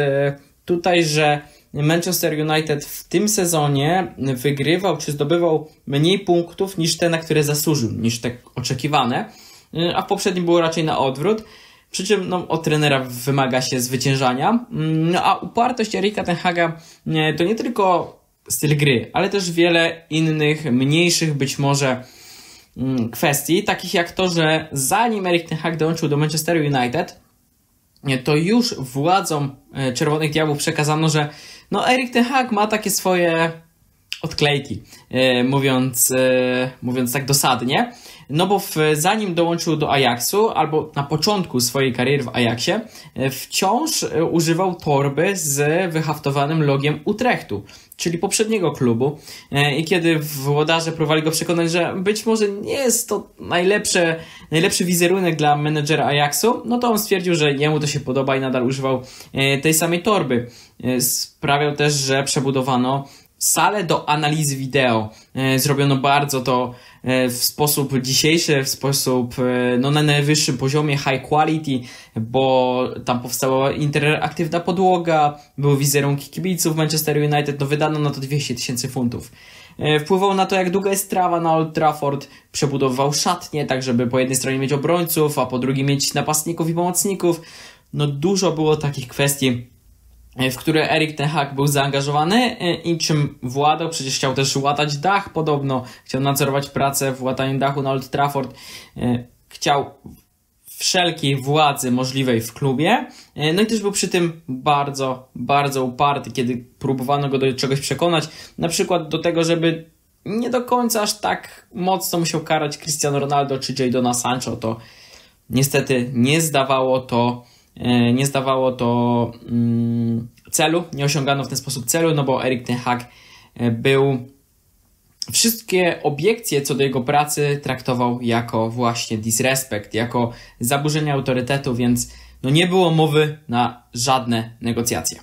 tutaj, że Manchester United w tym sezonie wygrywał czy zdobywał mniej punktów niż te, na które zasłużył, niż te oczekiwane, a w poprzednim było raczej na odwrót. Przy czym no, od trenera wymaga się zwyciężania. Mm, no, a upartość Erika Tenhaga to nie tylko styl gry, ale też wiele innych, mniejszych być może kwestii, takich jak to, że zanim Erik Ten Hag dołączył do Manchester United, to już władzom e, Czerwonych Diabłów przekazano, że no Erik Ten Hag ma takie swoje odklejki, e, mówiąc, e, mówiąc tak dosadnie. No bo w, zanim dołączył do Ajaxu, albo na początku swojej kariery w Ajaxie, wciąż używał torby z wyhaftowanym logiem Utrechtu, czyli poprzedniego klubu. I kiedy włodarze próbowali go przekonać, że być może nie jest to najlepsze, najlepszy wizerunek dla menedżera Ajaxu, no to on stwierdził, że jemu to się podoba i nadal używał tej samej torby. Sprawiał też, że przebudowano salę do analizy wideo. E, zrobiono bardzo to e, w sposób dzisiejszy, w sposób e, no, na najwyższym poziomie high quality, bo tam powstała interaktywna podłoga, były wizerunki kibiców Manchester United, no wydano na to 200 tysięcy funtów. Wpływał na to, jak długa jest trawa na Old Trafford, przebudował szatnie, tak żeby po jednej stronie mieć obrońców, a po drugiej mieć napastników i pomocników. No dużo było takich kwestii, E, w które Erik Ten Hag był zaangażowany e, i czym władał. Przecież chciał też łatać dach podobno, chciał nadzorować pracę w łataniu dachu na Old Trafford. E, chciał wszelkiej władzy możliwej w klubie. No i też był przy tym bardzo, bardzo uparty, kiedy próbowano go do czegoś przekonać. Na przykład do tego, żeby nie do końca aż tak mocno musiał karać Cristiano Ronaldo czy Jadona Sancho. To niestety nie zdawało to E, nie zdawało to mm, celu, nie osiągano w ten sposób celu, no bo Erik Ten Hag e, był wszystkie obiekcje co do jego pracy traktował jako właśnie disrespect, jako zaburzenie autorytetu, więc no nie było mowy na żadne negocjacje.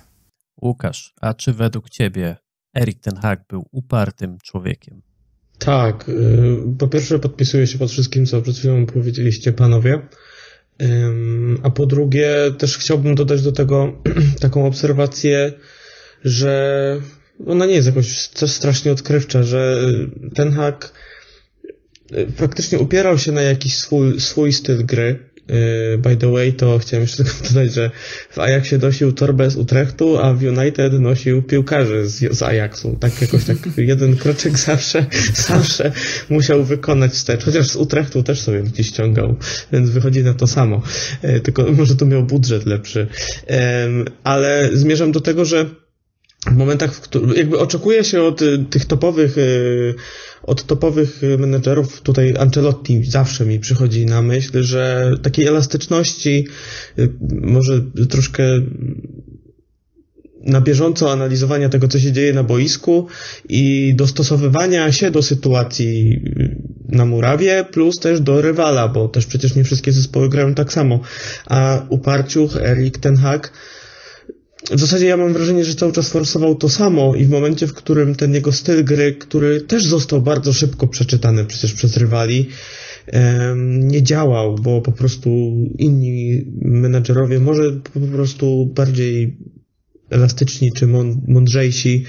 Łukasz, a czy według ciebie Erik Ten Hag był upartym człowiekiem?
Tak. Y, po pierwsze podpisuję się pod wszystkim, co przed chwilą powiedzieliście panowie. A po drugie, też chciałbym dodać do tego taką obserwację, że ona nie jest jakoś coś strasznie odkrywcza, że ten hak y, praktycznie upierał się na jakiś swój, swój styl gry, Y, by the way, to chciałem jeszcze tylko dodać, że w Ajaxie nosił torbę z Utrechtu, a w United nosił piłkarzy z, z Ajaxu. Tak jakoś tak jeden kroczek zawsze, zawsze musiał wykonać wstecz. Chociaż z Utrechtu też sobie gdzieś ściągał, więc wychodzi na to samo. Y, tylko może tu miał budżet lepszy. Ale zmierzam do tego, że w momentach, w których jakby oczekuje się od y, tych topowych od topowych menedżerów, tutaj Ancelotti zawsze mi przychodzi na myśl, że takiej elastyczności, y, może troszkę na bieżąco analizowania tego, co się dzieje na boisku i dostosowywania się do sytuacji na murawie, plus też do rywala, bo też przecież nie wszystkie zespoły grają tak samo. A uparciuch Erik Ten Hag w zasadzie ja mam wrażenie, że cały czas forsował to samo i w momencie, w którym ten jego styl gry, który też został bardzo szybko przeczytany przecież przez rywali, nie działał, bo po prostu inni menadżerowie, może po prostu bardziej elastyczni czy mądrzejsi,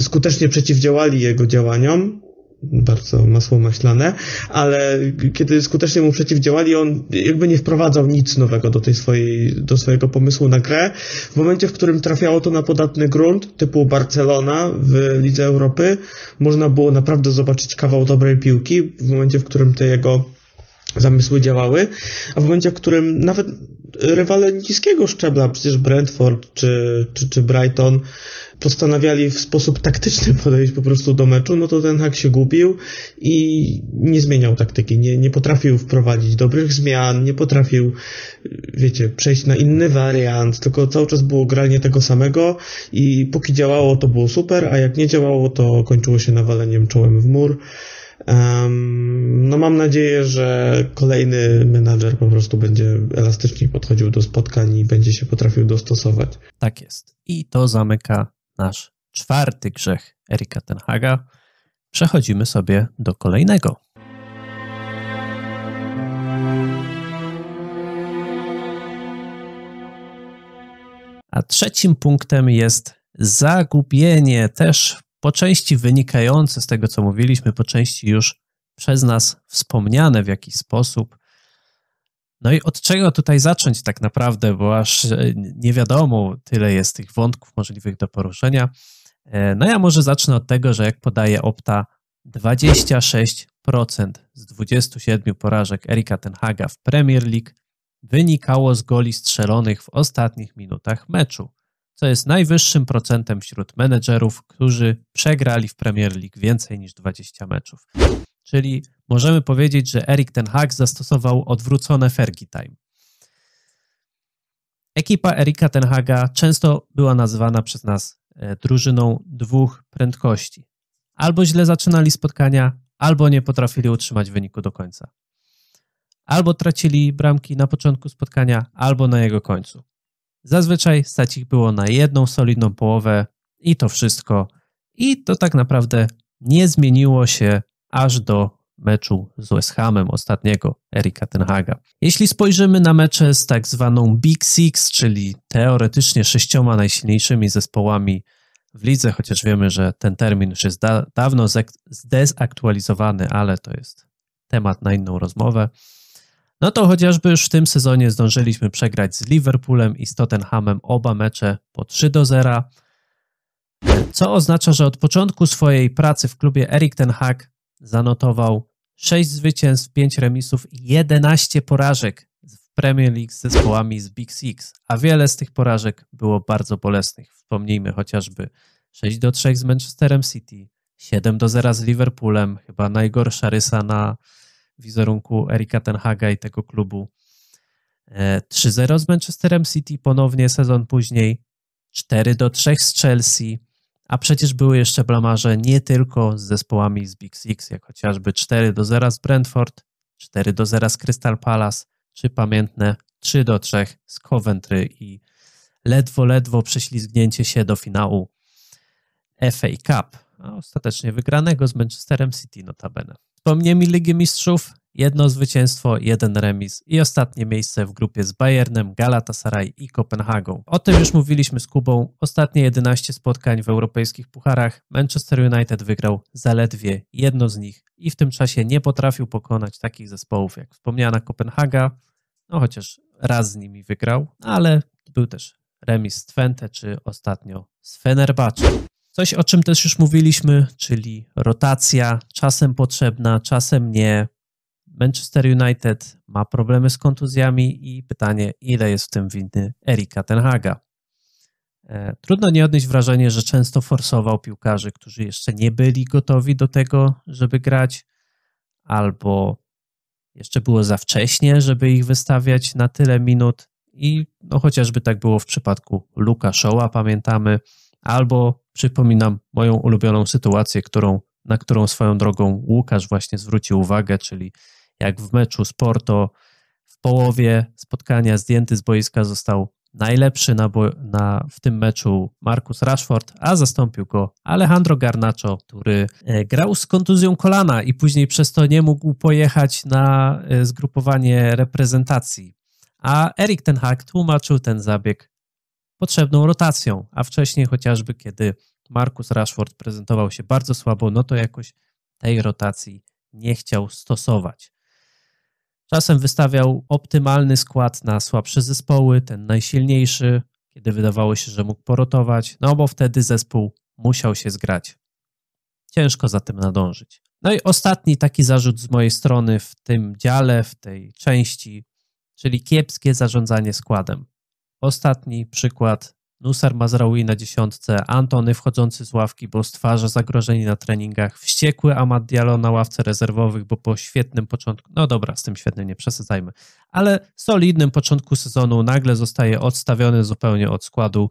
skutecznie przeciwdziałali jego działaniom bardzo masło maślane, ale kiedy skutecznie mu przeciwdziałali, on jakby nie wprowadzał nic nowego do tej swojej, do swojego pomysłu na grę. W momencie, w którym trafiało to na podatny grunt, typu Barcelona w Lidze Europy, można było naprawdę zobaczyć kawał dobrej piłki. W momencie, w którym te jego zamysły działały, a w momencie, w którym nawet rywale niskiego szczebla, przecież Brentford czy, czy, czy Brighton, postanawiali w sposób taktyczny podejść po prostu do meczu, no to ten hak się gubił i nie zmieniał taktyki, nie, nie potrafił wprowadzić dobrych zmian, nie potrafił, wiecie, przejść na inny wariant, tylko cały czas było granie tego samego i póki działało, to było super, a jak nie działało, to kończyło się nawaleniem czołem w mur. Um, no mam nadzieję, że kolejny menadżer po prostu będzie elastycznie podchodził do spotkań i będzie się potrafił dostosować.
Tak jest. I to zamyka nasz czwarty grzech Erika Tenhaga. Przechodzimy sobie do kolejnego. A trzecim punktem jest zagubienie, też po części wynikające z tego, co mówiliśmy, po części już przez nas wspomniane w jakiś sposób. No i od czego tutaj zacząć tak naprawdę, bo aż e, nie wiadomo, tyle jest tych wątków możliwych do poruszenia. E, no ja może zacznę od tego, że jak podaje Opta, 26% z 27 porażek Erika Tenhaga w Premier League wynikało z goli strzelonych w ostatnich minutach meczu, co jest najwyższym procentem wśród menedżerów, którzy przegrali w Premier League więcej niż 20 meczów. Czyli możemy powiedzieć, że Erik Ten Hag zastosował odwrócone Fergie Time. Ekipa Erika Ten Haga często była nazywana przez nas e, drużyną dwóch prędkości. Albo źle zaczynali spotkania, albo nie potrafili utrzymać wyniku do końca. Albo tracili bramki na początku spotkania, albo na jego końcu. Zazwyczaj stać ich było na jedną solidną połowę i to wszystko. I to tak naprawdę nie zmieniło się aż do meczu z West Hamem ostatniego Erika Tenhaga. Jeśli spojrzymy na mecze z tak zwaną Big Six, czyli teoretycznie sześcioma najsilniejszymi zespołami w lidze, chociaż wiemy, że ten termin już jest da dawno zdezaktualizowany, ale to jest temat na inną rozmowę. No to chociażby już w tym sezonie zdążyliśmy przegrać z Liverpoolem i z Tottenhamem oba mecze po 3 do 0, co oznacza, że od początku swojej pracy w klubie Erik Ten Hag zanotował 6 zwycięstw, 5 remisów i 11 porażek w Premier League z zespołami z Big Six, a wiele z tych porażek było bardzo bolesnych. Wspomnijmy chociażby 6 do 3 z Manchesterem City, 7 do 0 z Liverpoolem, chyba najgorsza rysa na wizerunku Erika Tenhaga i tego klubu. 3-0 e, z Manchesterem City ponownie sezon później, 4 do 3 z Chelsea, a przecież były jeszcze blamarze nie tylko z zespołami z Big Six, jak chociażby 4 do 0 z Brentford, 4 do 0 z Crystal Palace, czy pamiętne 3 do 3 z Coventry i ledwo, ledwo prześlizgnięcie się do finału FA Cup, a ostatecznie wygranego z Manchesterem City notabene. Wspomnieni Ligi Mistrzów, jedno zwycięstwo, jeden remis i ostatnie miejsce w grupie z Bayernem, Galatasaray i Kopenhagą. O tym już mówiliśmy z Kubą. Ostatnie 11 spotkań w europejskich pucharach Manchester United wygrał zaledwie jedno z nich i w tym czasie nie potrafił pokonać takich zespołów jak wspomniana Kopenhaga, no chociaż raz z nimi wygrał, ale był też remis z Twente czy ostatnio z Fenerbahce. Coś, o czym też już mówiliśmy, czyli rotacja, czasem potrzebna, czasem nie. Manchester United ma problemy z kontuzjami i pytanie, ile jest w tym winny Erika Tenhaga. E, trudno nie odnieść wrażenie, że często forsował piłkarzy, którzy jeszcze nie byli gotowi do tego, żeby grać, albo jeszcze było za wcześnie, żeby ich wystawiać na tyle minut. I no, chociażby tak było w przypadku Luka Showa, pamiętamy, albo przypominam moją ulubioną sytuację, którą, na którą swoją drogą Łukasz właśnie zwrócił uwagę, czyli jak w meczu z Porto w połowie spotkania zdjęty z boiska został najlepszy na, na, w tym meczu Marcus Rashford, a zastąpił go Alejandro Garnacho, który e, grał z kontuzją kolana i później przez to nie mógł pojechać na e, zgrupowanie reprezentacji. A Erik Ten Hag tłumaczył ten zabieg potrzebną rotacją, a wcześniej chociażby kiedy Marcus Rashford prezentował się bardzo słabo, no to jakoś tej rotacji nie chciał stosować. Czasem wystawiał optymalny skład na słabsze zespoły, ten najsilniejszy, kiedy wydawało się, że mógł porotować, no bo wtedy zespół musiał się zgrać. Ciężko za tym nadążyć. No i ostatni taki zarzut z mojej strony w tym dziale, w tej części, czyli kiepskie zarządzanie składem. Ostatni przykład. Nusar Mazraoui na dziesiątce, Antony wchodzący z ławki, bo stwarza zagrożenie na treningach, wściekły Amad Diallo na ławce rezerwowych, bo po świetnym początku, no dobra, z tym świetnym nie przesadzajmy, ale solidnym początku sezonu nagle zostaje odstawiony zupełnie od składu.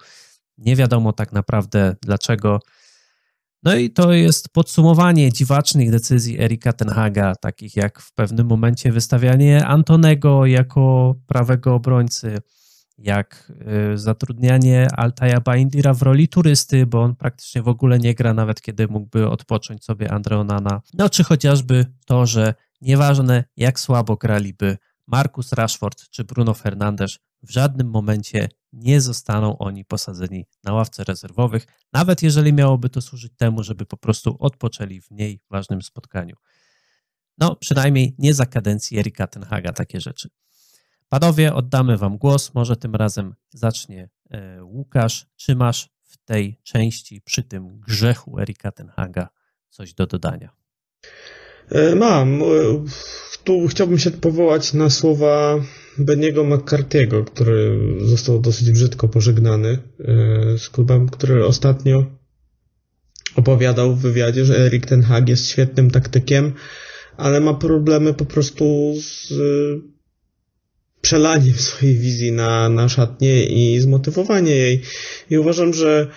Nie wiadomo tak naprawdę dlaczego. No i to jest podsumowanie dziwacznych decyzji Erika Tenhaga, takich jak w pewnym momencie wystawianie Antonego jako prawego obrońcy, jak y, zatrudnianie Altaja Baindira w roli turysty, bo on praktycznie w ogóle nie gra, nawet kiedy mógłby odpocząć sobie Andreonana. No czy chociażby to, że nieważne jak słabo graliby Marcus Rashford czy Bruno Fernandes, w żadnym momencie nie zostaną oni posadzeni na ławce rezerwowych, nawet jeżeli miałoby to służyć temu, żeby po prostu odpoczęli w mniej ważnym spotkaniu. No, przynajmniej nie za kadencji Erika Tenhaga takie rzeczy. Panowie, oddamy Wam głos. Może tym razem zacznie e, Łukasz. Czy masz w tej części przy tym grzechu Erika Tenhaga coś do dodania?
E, mam. E, tu chciałbym się powołać na słowa Beniego McCarthy'ego, który został dosyć brzydko pożegnany z klubem, który ostatnio opowiadał w wywiadzie, że Erik Ten Hag jest świetnym taktykiem, ale ma problemy po prostu z przelaniem swojej wizji na, na szatnię i zmotywowanie jej. I uważam, że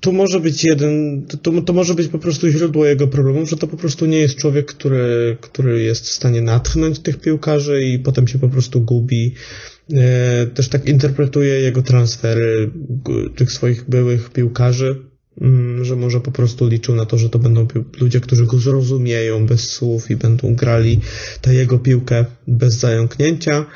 tu może być jeden, to, to może być po prostu źródło jego problemów, że to po prostu nie jest człowiek, który, który jest w stanie natchnąć tych piłkarzy i potem się po prostu gubi. E, też tak interpretuje jego transfery tych swoich byłych piłkarzy, że może po prostu liczył na to, że to będą ludzie, którzy go zrozumieją bez słów i będą grali tę jego piłkę bez zająknięcia.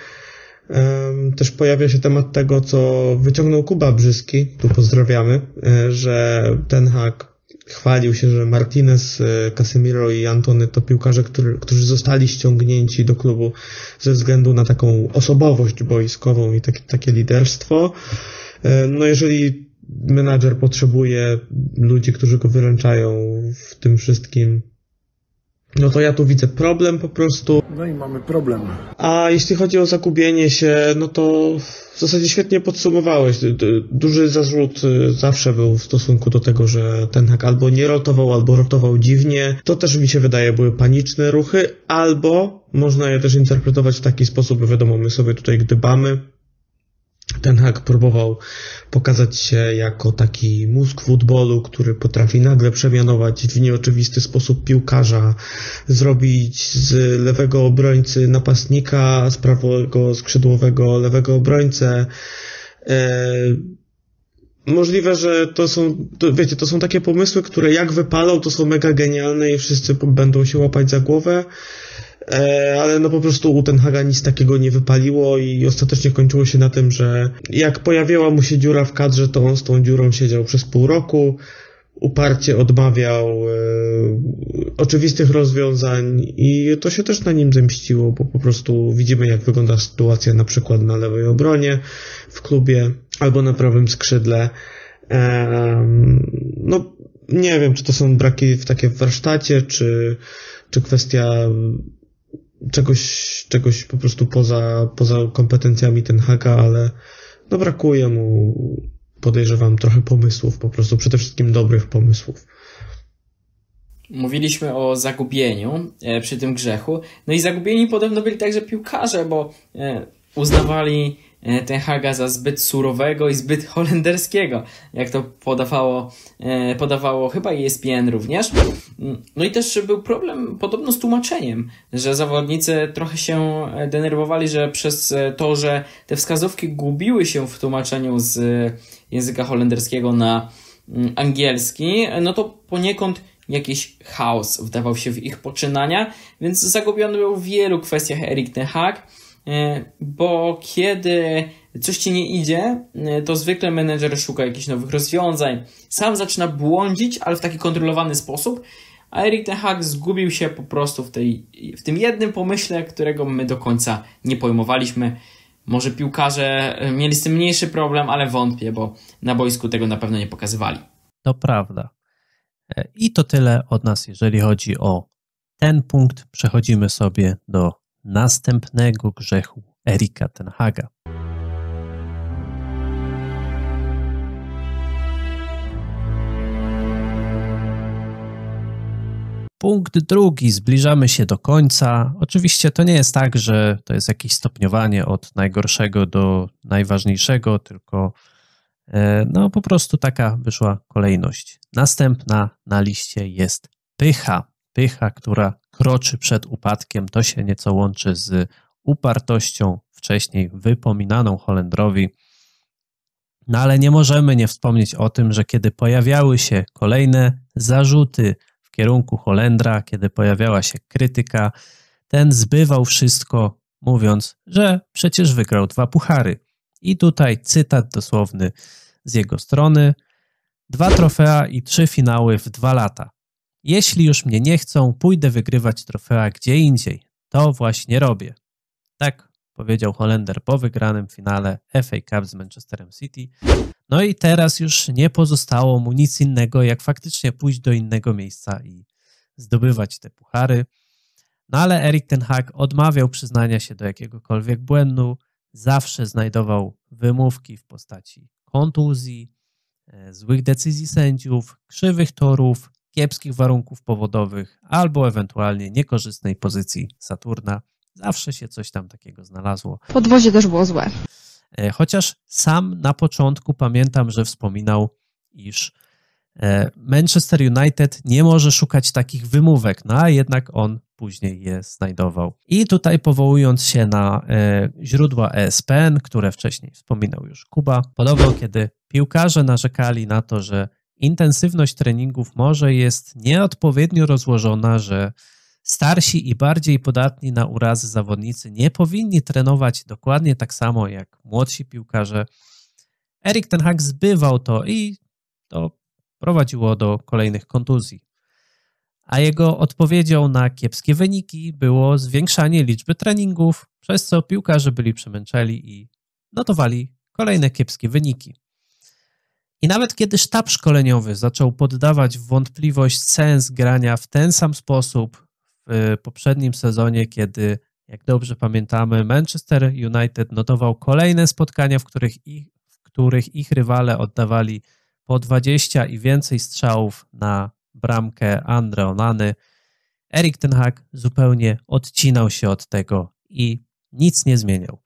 Też pojawia się temat tego, co wyciągnął Kuba Brzyski, tu pozdrawiamy, e, że Ten Hag chwalił się, że Martinez, e, Casemiro i Antony to piłkarze, który, którzy zostali ściągnięci do klubu ze względu na taką osobowość boiskową i takie, takie liderstwo. E, no jeżeli menadżer potrzebuje ludzi, którzy go wyręczają w tym wszystkim, no to ja tu widzę problem po prostu.
No i mamy problem.
A jeśli chodzi o zagubienie się, no to w zasadzie świetnie podsumowałeś. Duży zarzut y, zawsze był w stosunku do tego, że ten hak albo nie rotował, albo rotował dziwnie. To też mi się wydaje były paniczne ruchy, albo można je też interpretować w taki sposób, wiadomo, my sobie tutaj gdybamy, ten Hag próbował pokazać się jako taki mózg futbolu, który potrafi nagle przemianować w nieoczywisty sposób piłkarza, zrobić z lewego obrońcy napastnika, z prawego skrzydłowego lewego obrońcę. E, możliwe, że to są, to, wiecie, to są takie pomysły, które jak wypalą, to są mega genialne i wszyscy będą się łapać za głowę. E, ale no po prostu u Ten Haga nic takiego nie wypaliło i ostatecznie kończyło się na tym, że jak pojawiła mu się dziura w kadrze, to on z tą dziurą siedział przez pół roku, uparcie odmawiał e, oczywistych rozwiązań i to się też na nim zemściło, bo po prostu widzimy jak wygląda sytuacja na przykład na lewej obronie w klubie albo na prawym skrzydle. E, no nie wiem, czy to są braki w takie w warsztacie, czy, czy kwestia czegoś, czegoś po prostu poza, poza kompetencjami ten haka, ale no brakuje mu, podejrzewam, trochę pomysłów, po prostu przede wszystkim dobrych pomysłów.
Mówiliśmy o zagubieniu e, przy tym grzechu. No i zagubieni podobno byli także piłkarze, bo e, uznawali Ten Haga za zbyt surowego i zbyt holenderskiego, jak to podawało, e, podawało chyba ESPN również. Mm, no i też był problem podobno z tłumaczeniem, że zawodnicy trochę się denerwowali, że przez to, że te wskazówki gubiły się w tłumaczeniu z języka holenderskiego na mm, angielski, no to poniekąd jakiś chaos wdawał się w ich poczynania, więc zagubiony był w wielu kwestiach Erik Ten Hag. E, bo kiedy coś ci nie idzie, e, to zwykle menedżer szuka jakichś nowych rozwiązań. Sam zaczyna błądzić, ale w taki kontrolowany sposób. A Erik Ten Hag zgubił się po prostu w, tej, w tym jednym pomyśle, którego my do końca nie pojmowaliśmy. Może piłkarze e, mieli z tym mniejszy problem, ale wątpię, bo na boisku tego na pewno nie pokazywali.
To prawda. I to tyle od nas, jeżeli chodzi o ten punkt. Przechodzimy sobie do następnego grzechu Erika Tenhaga. Punkt drugi, zbliżamy się do końca. Oczywiście to nie jest tak, że to jest jakieś stopniowanie od najgorszego do najważniejszego, tylko e, no po prostu taka wyszła kolejność. Następna na liście jest pycha. Pycha, która kroczy przed upadkiem. To się nieco łączy z upartością wcześniej wypominaną Holendrowi. No ale nie możemy nie wspomnieć o tym, że kiedy pojawiały się kolejne zarzuty w kierunku Holendra, kiedy pojawiała się krytyka, ten zbywał wszystko, mówiąc, że przecież wygrał dwa puchary. I tutaj cytat dosłowny z jego strony: Dwa trofea i trzy finały w dwa lata. Jeśli już mnie nie chcą, pójdę wygrywać trofea gdzie indziej. To właśnie robię. Tak powiedział Holender po wygranym finale FA Cup z Manchesterem City. No i teraz już nie pozostało mu nic innego, jak faktycznie pójść do innego miejsca i zdobywać te puchary. No ale Erik Ten Hag odmawiał przyznania się do jakiegokolwiek błędu, zawsze znajdował wymówki w postaci kontuzji, e, złych decyzji sędziów, krzywych torów, kiepskich warunków powodowych albo ewentualnie niekorzystnej pozycji Saturna. Zawsze się coś tam takiego znalazło.
Podwozie też było złe.
E, chociaż sam na początku pamiętam, że wspominał, iż e, Manchester United nie może szukać takich wymówek, no a jednak on później je znajdował. I tutaj powołując się na e, źródła ESPN, które wcześniej wspominał już Kuba, podobno kiedy piłkarze narzekali na to, że intensywność treningów może jest nieodpowiednio rozłożona, że starsi i bardziej podatni na urazy zawodnicy nie powinni trenować dokładnie tak samo jak młodsi piłkarze. Erik Ten Hag zbywał to i to prowadziło do kolejnych kontuzji. A jego odpowiedzią na kiepskie wyniki było zwiększanie liczby treningów, przez co piłkarze byli przemęczeni i notowali kolejne kiepskie wyniki. I nawet kiedy sztab szkoleniowy zaczął poddawać w wątpliwość sens grania w ten sam sposób w poprzednim sezonie, kiedy, jak dobrze pamiętamy, Manchester United notował kolejne spotkania, w których ich, w których ich rywale oddawali po 20 i więcej strzałów na bramkę Andre Onany, Erik Ten Hag zupełnie odcinał się od tego i nic nie zmieniał.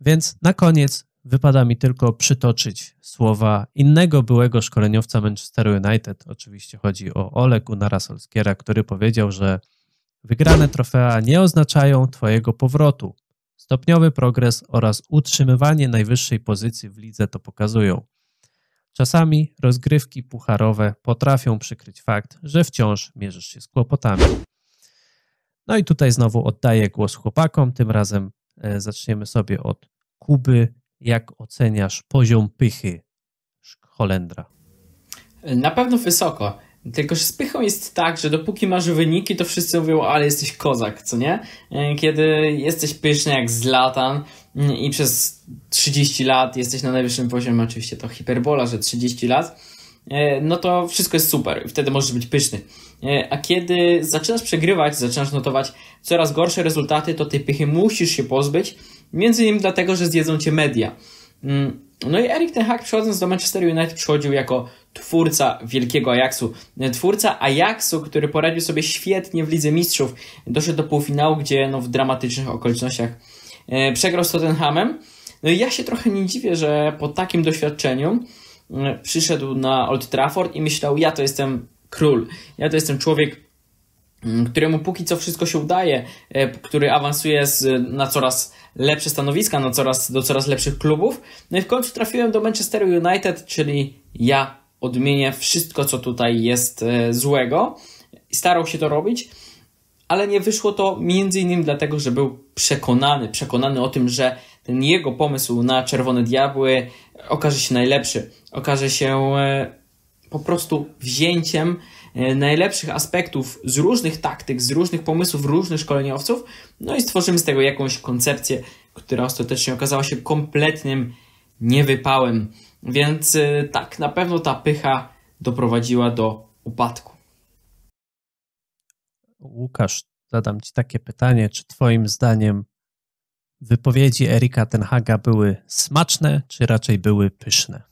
Więc na koniec wypada mi tylko przytoczyć słowa innego byłego szkoleniowca Manchesteru United. Oczywiście chodzi o Ole Gunnara Solskiera, który powiedział, że wygrane trofea nie oznaczają Twojego powrotu. Stopniowy progres oraz utrzymywanie najwyższej pozycji w lidze to pokazują. Czasami rozgrywki pucharowe potrafią przykryć fakt, że wciąż mierzysz się z kłopotami. No i tutaj znowu oddaję głos chłopakom. Tym razem e, zaczniemy sobie od Kuby. Jak oceniasz poziom pychy Holendra?
Na pewno wysoko. Tylko, że z pychą jest tak, że dopóki masz wyniki, to wszyscy mówią, ale jesteś kozak, co nie? E, kiedy jesteś pyszny jak Zlatan mm, i przez 30 lat jesteś na najwyższym poziomie, oczywiście to hiperbola, że 30 lat, e, no to wszystko jest super i wtedy możesz być pyszny. E, a kiedy zaczynasz przegrywać, zaczynasz notować coraz gorsze rezultaty, to tej pychy musisz się pozbyć, między innymi dlatego, że zjedzą cię media. Mm, no i Erik Ten Hag przychodząc do Manchester United przychodził jako twórca wielkiego Ajaxu. Twórca Ajaxu, który poradził sobie świetnie w Lidze Mistrzów. Doszedł do półfinału, gdzie no, w dramatycznych okolicznościach e, przegrał z Tottenhamem. No i ja się trochę nie dziwię, że po takim doświadczeniu e, przyszedł na Old Trafford i myślał, ja to jestem król, ja to jestem człowiek, któremu póki co wszystko się udaje, e, który awansuje z, na coraz lepsze stanowiska, na coraz, do coraz lepszych klubów. No i w końcu trafiłem do Manchesteru United, czyli ja odmienię wszystko, co tutaj jest e, złego. Starał się to robić, ale nie wyszło to między innymi dlatego, że był przekonany, przekonany o tym, że ten jego pomysł na Czerwone Diabły okaże się najlepszy. Okaże się e, po prostu wzięciem najlepszych aspektów z różnych taktyk, z różnych pomysłów różnych szkoleniowców, no i stworzymy z tego jakąś koncepcję, która ostatecznie okazała się kompletnym niewypałem. Więc y, tak, na pewno ta pycha doprowadziła do upadku.
Łukasz, zadam Ci takie pytanie, czy Twoim zdaniem wypowiedzi Erika Tenhaga były smaczne, czy raczej były pyszne?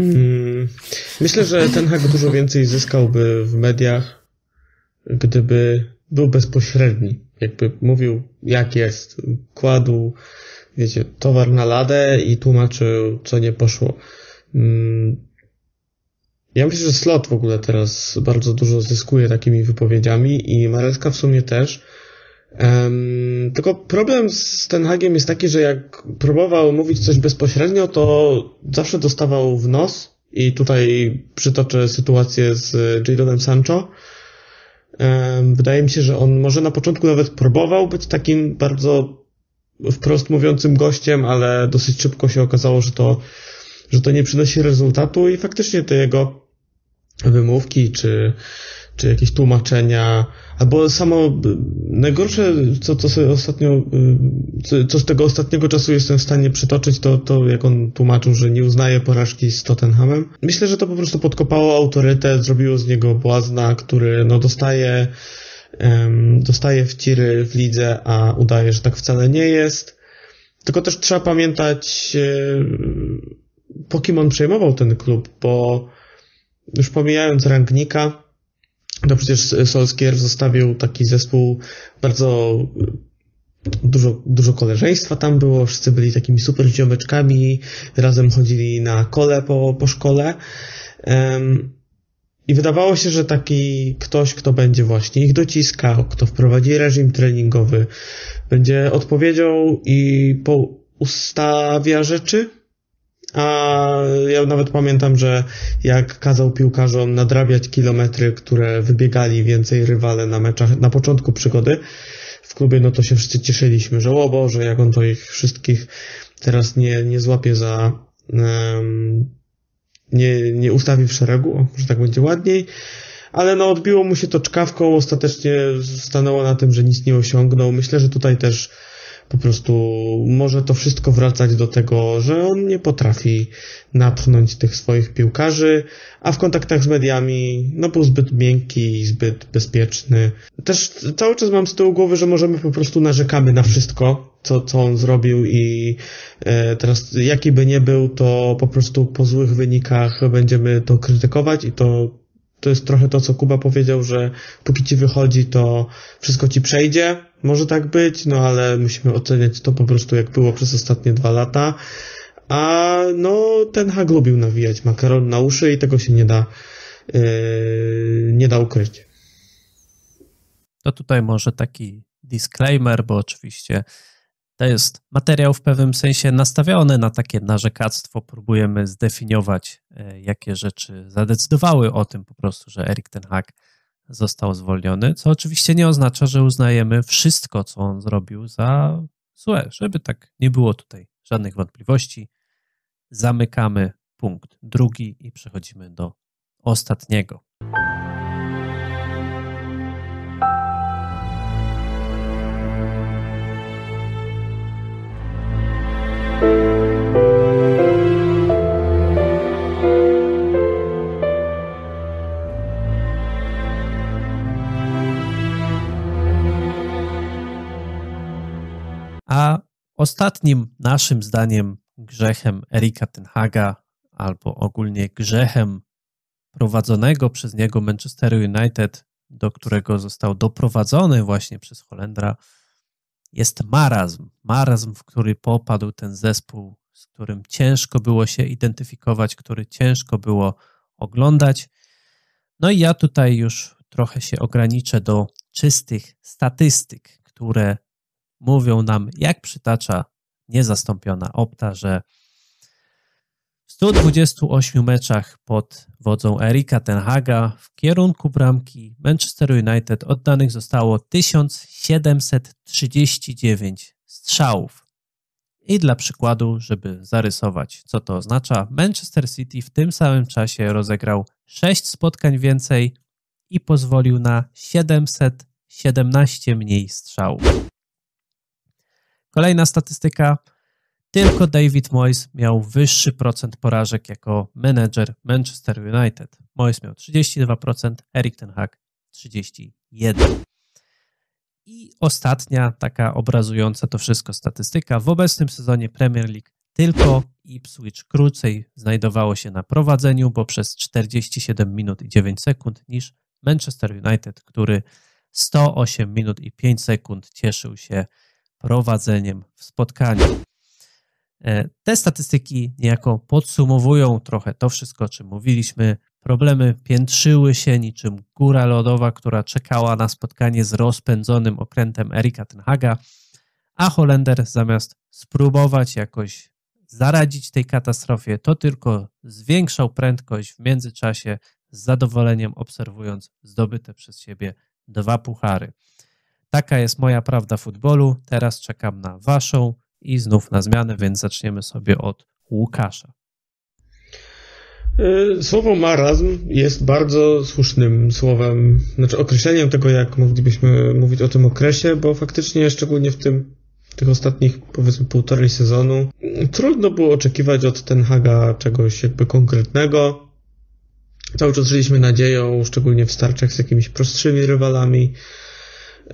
Hmm. Myślę, że Ten Hag dużo więcej zyskałby w mediach, gdyby był bezpośredni. Jakby mówił, jak jest. Kładł, wiecie, towar na ladę i tłumaczył, co nie poszło. Hmm. Ja myślę, że Slot w ogóle teraz bardzo dużo zyskuje takimi wypowiedziami i Marecka w sumie też. Um, tylko problem z Ten Hagiem jest taki, że jak próbował mówić coś bezpośrednio, to zawsze dostawał w nos i tutaj przytoczę sytuację z Jadonem Sancho. Um, wydaje mi się, że on może na początku nawet próbował być takim bardzo wprost mówiącym gościem, ale dosyć szybko się okazało, że to, że to nie przynosi rezultatu i faktycznie te jego wymówki czy czy jakieś tłumaczenia, albo samo najgorsze, co, co sobie ostatnio, co, co z tego ostatniego czasu jestem w stanie przytoczyć, to, to jak on tłumaczył, że nie uznaje porażki z Tottenhamem. Myślę, że to po prostu podkopało autorytet, zrobiło z niego błazna, który no dostaje, um, dostaje wciry w lidze, a udaje, że tak wcale nie jest. Tylko też trzeba pamiętać, po kim on przejmował ten klub, bo już pomijając Rangnika, to przecież Solskier zostawił taki zespół bardzo dużo, dużo koleżeństwa tam było, wszyscy byli takimi super ziomeczkami, razem chodzili na kole po, po szkole. Um, I wydawało się, że taki ktoś, kto będzie właśnie ich dociskał, kto wprowadzi reżim treningowy, będzie odpowiedzią i ustawia rzeczy, a ja nawet pamiętam, że jak kazał piłkarzom nadrabiać kilometry, które wybiegali więcej rywale na meczach na początku przygody w klubie, no to się wszyscy cieszyliśmy, że o Boże, jak on to ich wszystkich teraz nie, nie złapie za um, nie, nie ustawi w szeregu, że tak będzie ładniej. Ale no odbiło mu się to czkawką, ostatecznie stanęło na tym, że nic nie osiągnął. Myślę, że tutaj też po prostu może to wszystko wracać do tego, że on nie potrafi natchnąć tych swoich piłkarzy, a w kontaktach z mediami no był zbyt miękki i zbyt bezpieczny. Też cały czas mam z tyłu głowy, że możemy po prostu narzekamy na wszystko, co, co on zrobił i e, teraz jaki by nie był, to po prostu po złych wynikach będziemy to krytykować i to to jest trochę to, co Kuba powiedział, że póki ci wychodzi, to wszystko ci przejdzie. Może tak być, no ale musimy oceniać to po prostu, jak było przez ostatnie dwa lata. A no, ten Hag lubił nawijać makaron na uszy i tego się nie da, yy, nie da ukryć.
To tutaj może taki disclaimer, bo oczywiście to jest materiał w pewnym sensie nastawiony na takie narzekactwo. Próbujemy zdefiniować, e, jakie rzeczy zadecydowały o tym po prostu, że Erik ten Hag został zwolniony, co oczywiście nie oznacza, że uznajemy wszystko, co on zrobił za złe, żeby tak nie było tutaj żadnych wątpliwości. Zamykamy punkt drugi i przechodzimy do ostatniego. Ostatnim naszym zdaniem grzechem Erika Tenhaga, albo ogólnie grzechem prowadzonego przez niego Manchester United, do którego został doprowadzony właśnie przez Holendra, jest marazm. Marazm, w który popadł ten zespół, z którym ciężko było się identyfikować, który ciężko było oglądać. No i ja tutaj już trochę się ograniczę do czystych statystyk, które mówią nam, jak przytacza niezastąpiona Opta, że w 128 meczach pod wodzą Erika Tenhaga w kierunku bramki Manchester United oddanych zostało 1739 strzałów. I dla przykładu, żeby zarysować, co to oznacza, Manchester City w tym samym czasie rozegrał 6 spotkań więcej i pozwolił na 717 mniej strzałów. Kolejna statystyka. Tylko David Moyes miał wyższy procent porażek jako menedżer Manchester United. Moyes miał 32%, Erik Ten Hag 31%. I ostatnia taka obrazująca to wszystko statystyka. W obecnym sezonie Premier League tylko Ipswich krócej znajdowało się na prowadzeniu, bo przez 47 minut i 9 sekund niż Manchester United, który 108 minut i 5 sekund cieszył się prowadzeniem w spotkaniu. E, te statystyki niejako podsumowują trochę to wszystko, o czym mówiliśmy. Problemy piętrzyły się niczym góra lodowa, która czekała na spotkanie z rozpędzonym okrętem Erika Tenhaga, a Holender zamiast spróbować jakoś zaradzić tej katastrofie, to tylko zwiększał prędkość w międzyczasie, z zadowoleniem obserwując zdobyte przez siebie dwa puchary. Taka jest moja prawda futbolu. Teraz czekam na waszą i znów na zmianę, więc zaczniemy sobie od Łukasza.
E, słowo marazm jest bardzo słusznym słowem, znaczy określeniem tego, jak moglibyśmy mówić o tym okresie, bo faktycznie, szczególnie w tym, tych ostatnich, powiedzmy, półtorej sezonu, trudno było oczekiwać od Ten Haga czegoś jakby konkretnego. Cały czas żyliśmy nadzieją, szczególnie w starciach z jakimiś prostszymi rywalami.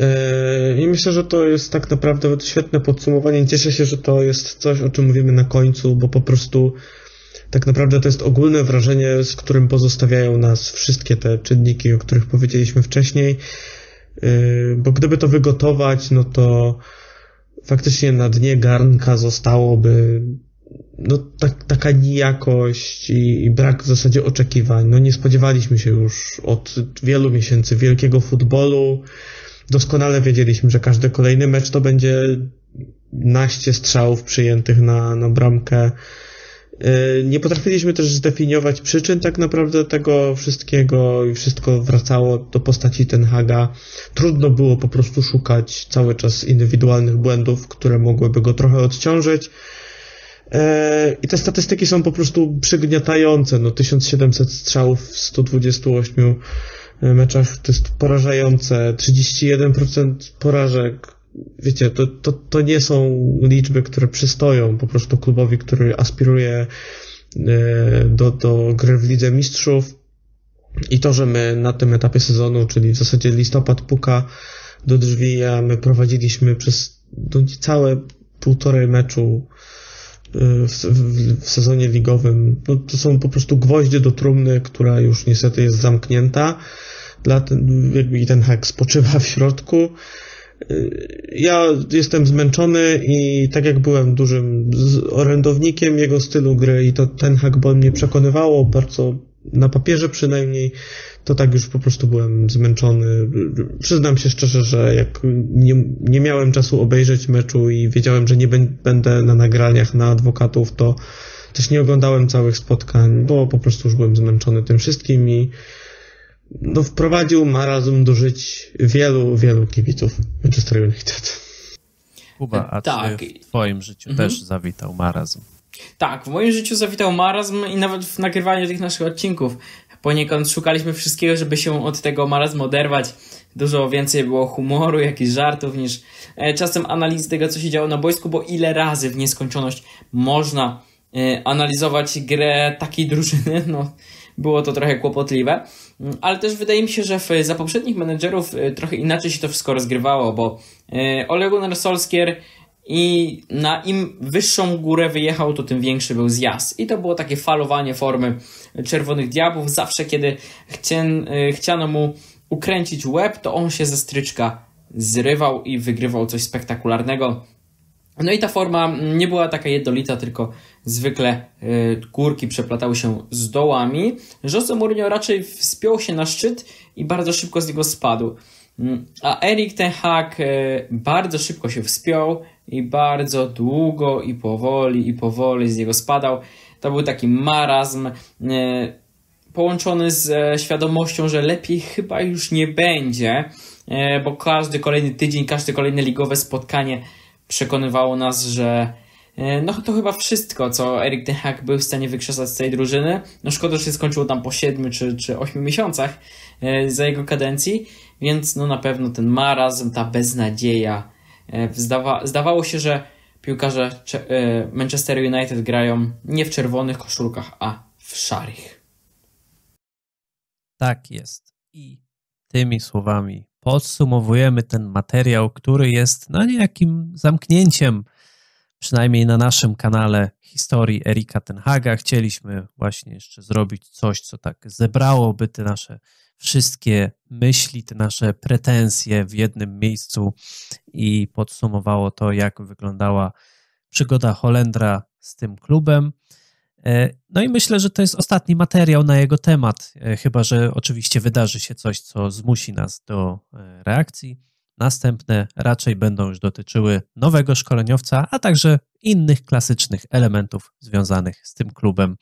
E, I myślę, że to jest tak naprawdę świetne podsumowanie. Cieszę się, że to jest coś, o czym mówimy na końcu, bo po prostu tak naprawdę to jest ogólne wrażenie, z którym pozostawiają nas wszystkie te czynniki, o których powiedzieliśmy wcześniej. E, bo gdyby to wygotować, no to faktycznie na dnie garnka zostałoby no, tak, taka nijakość i, i, brak w zasadzie oczekiwań. No, nie spodziewaliśmy się już od wielu miesięcy wielkiego futbolu. Doskonale wiedzieliśmy, że każdy kolejny mecz to będzie naście strzałów przyjętych na, na bramkę. Y, nie potrafiliśmy też zdefiniować przyczyn tak naprawdę tego wszystkiego i wszystko wracało do postaci Ten Haga. Trudno było po prostu szukać cały czas indywidualnych błędów, które mogłyby go trochę odciążyć. Y, I te statystyki są po prostu przygniatające. No 1700 strzałów w 128 meczach to jest porażające. 31% porażek wiecie, to, to, to nie są liczby, które przystoją po prostu klubowi, który aspiruje e, do, do gry w Lidze Mistrzów. I to, że my na tym etapie sezonu, czyli w zasadzie listopad puka do drzwi, a my prowadziliśmy przez no, całe półtorej meczu w, w, w, sezonie ligowym, no, to są po prostu gwoździe do trumny, która już niestety jest zamknięta. Dla ten, jakby i ten hak spoczywa w środku. Ja jestem zmęczony i tak jak byłem dużym orędownikiem jego stylu gry i to ten hackball mnie przekonywało bardzo na papierze przynajmniej, to tak już po prostu byłem zmęczony. Przyznam się szczerze, że jak nie, nie miałem czasu obejrzeć meczu i wiedziałem, że nie będę na nagraniach na adwokatów, to też nie oglądałem całych spotkań, bo po prostu już byłem zmęczony tym wszystkim i no, wprowadził marazm do żyć wielu, wielu kibiców Manchester United.
Kuba, a tak. czy w twoim życiu mhm. też zawitał marazm?
Tak, w moim życiu zawitał marazm i nawet w nagrywaniu tych naszych odcinków poniekąd szukaliśmy wszystkiego, żeby się od tego marazmu oderwać. Dużo więcej było humoru, jakichś żartów niż e, czasem analizy tego, co się działo na boisku, bo ile razy w nieskończoność można e, analizować grę takiej drużyny, no było to trochę kłopotliwe. Mm, ale też wydaje mi się, że w, za poprzednich menedżerów y, trochę inaczej się to wszystko rozgrywało, bo Ole Gunnar i na im wyższą górę wyjechał, to tym większy był zjazd. I to było takie falowanie formy Czerwonych Diabłów. Zawsze, kiedy chcian, y, chciano mu ukręcić łeb, to on się ze stryczka zrywał i wygrywał coś spektakularnego. No i ta forma nie była taka jednolita, tylko zwykle y, górki przeplatały się z dołami. Jose Mourinho raczej wspiął się na szczyt i bardzo szybko z niego spadł. Mm, a Erik Ten Hag y, bardzo szybko się wspiął i bardzo długo i powoli i powoli z niego spadał. To był taki marazm y, połączony z e, świadomością, że lepiej chyba już nie będzie, bo każdy kolejny tydzień, każde kolejne ligowe spotkanie przekonywało nas, że e, no to chyba wszystko, co Erik Ten Hag był w stanie wykrzesać z tej drużyny. No szkoda, że się skończyło tam po 7 czy, czy 8 miesiącach e, za jego kadencji, więc no na pewno ten marazm, ta beznadzieja. E, zdawa, zdawało się, że piłkarze Manchester United grają nie w czerwonych koszulkach, a w szarych.
Tak jest. I tymi słowami podsumowujemy ten materiał, który jest no niejakim zamknięciem, przynajmniej na naszym kanale historii Erika Tenhaga. Chcieliśmy właśnie jeszcze zrobić coś, co tak zebrałoby te nasze wszystkie myśli, te nasze pretensje w jednym miejscu i podsumowało to, jak wyglądała przygoda Holendra z tym klubem. E, no i myślę, że to jest ostatni materiał na jego temat, e, chyba że oczywiście wydarzy się coś, co zmusi nas do e, reakcji. Następne raczej będą już dotyczyły nowego szkoleniowca, a także innych klasycznych elementów związanych z tym klubem.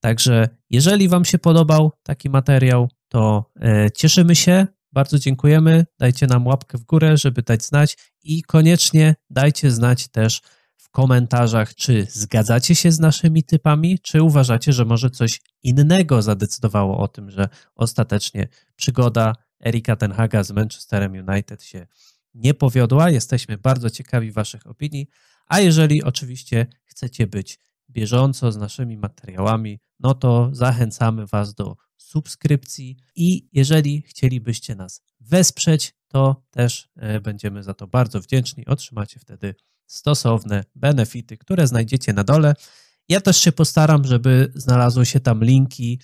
Także jeżeli Wam się podobał taki materiał, to cieszymy się, bardzo dziękujemy. Dajcie nam łapkę w górę, żeby dać znać i koniecznie dajcie znać też w komentarzach, czy zgadzacie się z naszymi typami, czy uważacie, że może coś innego zadecydowało o tym, że ostatecznie przygoda Erika Tenhaga z Manchesterem United się nie powiodła. Jesteśmy bardzo ciekawi Waszych opinii. A jeżeli oczywiście chcecie być bieżąco z naszymi materiałami, no to zachęcamy Was do subskrypcji i jeżeli chcielibyście nas wesprzeć, to też e, będziemy za to bardzo wdzięczni. Otrzymacie wtedy stosowne benefity, które znajdziecie na dole. Ja też się postaram, żeby znalazły się tam linki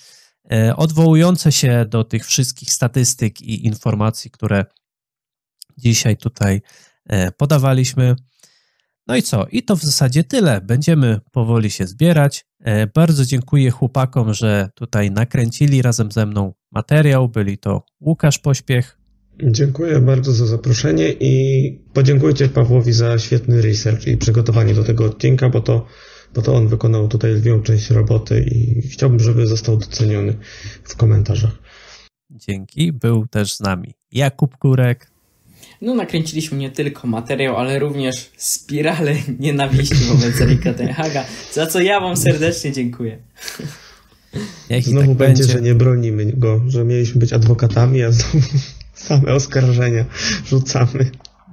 e, odwołujące się do tych wszystkich statystyk i informacji, które dzisiaj tutaj e, podawaliśmy. No i co? I to w zasadzie tyle. Będziemy powoli się zbierać. E, bardzo dziękuję chłopakom, że tutaj nakręcili razem ze mną materiał. Byli to Łukasz Pośpiech.
Dziękuję bardzo za zaproszenie i podziękujcie Pawłowi za świetny research i przygotowanie do tego odcinka, bo to, bo to on wykonał tutaj lwią część roboty i chciałbym, żeby został doceniony w komentarzach.
Dzięki. Był też z nami Jakub Kurek.
No, nakręciliśmy nie tylko materiał, ale również spirale nienawiści wobec Erika Tenhaga, za co ja wam serdecznie dziękuję.
Niech znowu tak będzie, będzie, że nie bronimy go, że mieliśmy być adwokatami, a znowu same oskarżenia rzucamy.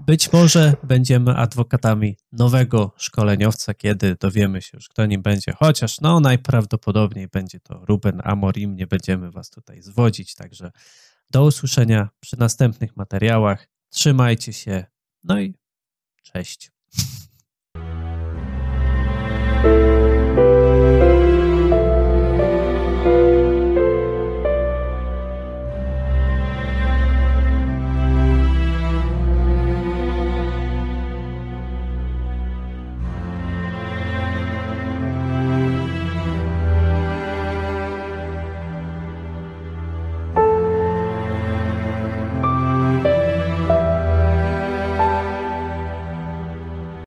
Być może będziemy adwokatami nowego szkoleniowca, kiedy dowiemy się już, kto nim będzie. Chociaż no najprawdopodobniej będzie to Ruben Amorim. Nie będziemy was tutaj zwodzić, także do usłyszenia przy następnych materiałach. Trzymajcie się. No i cześć.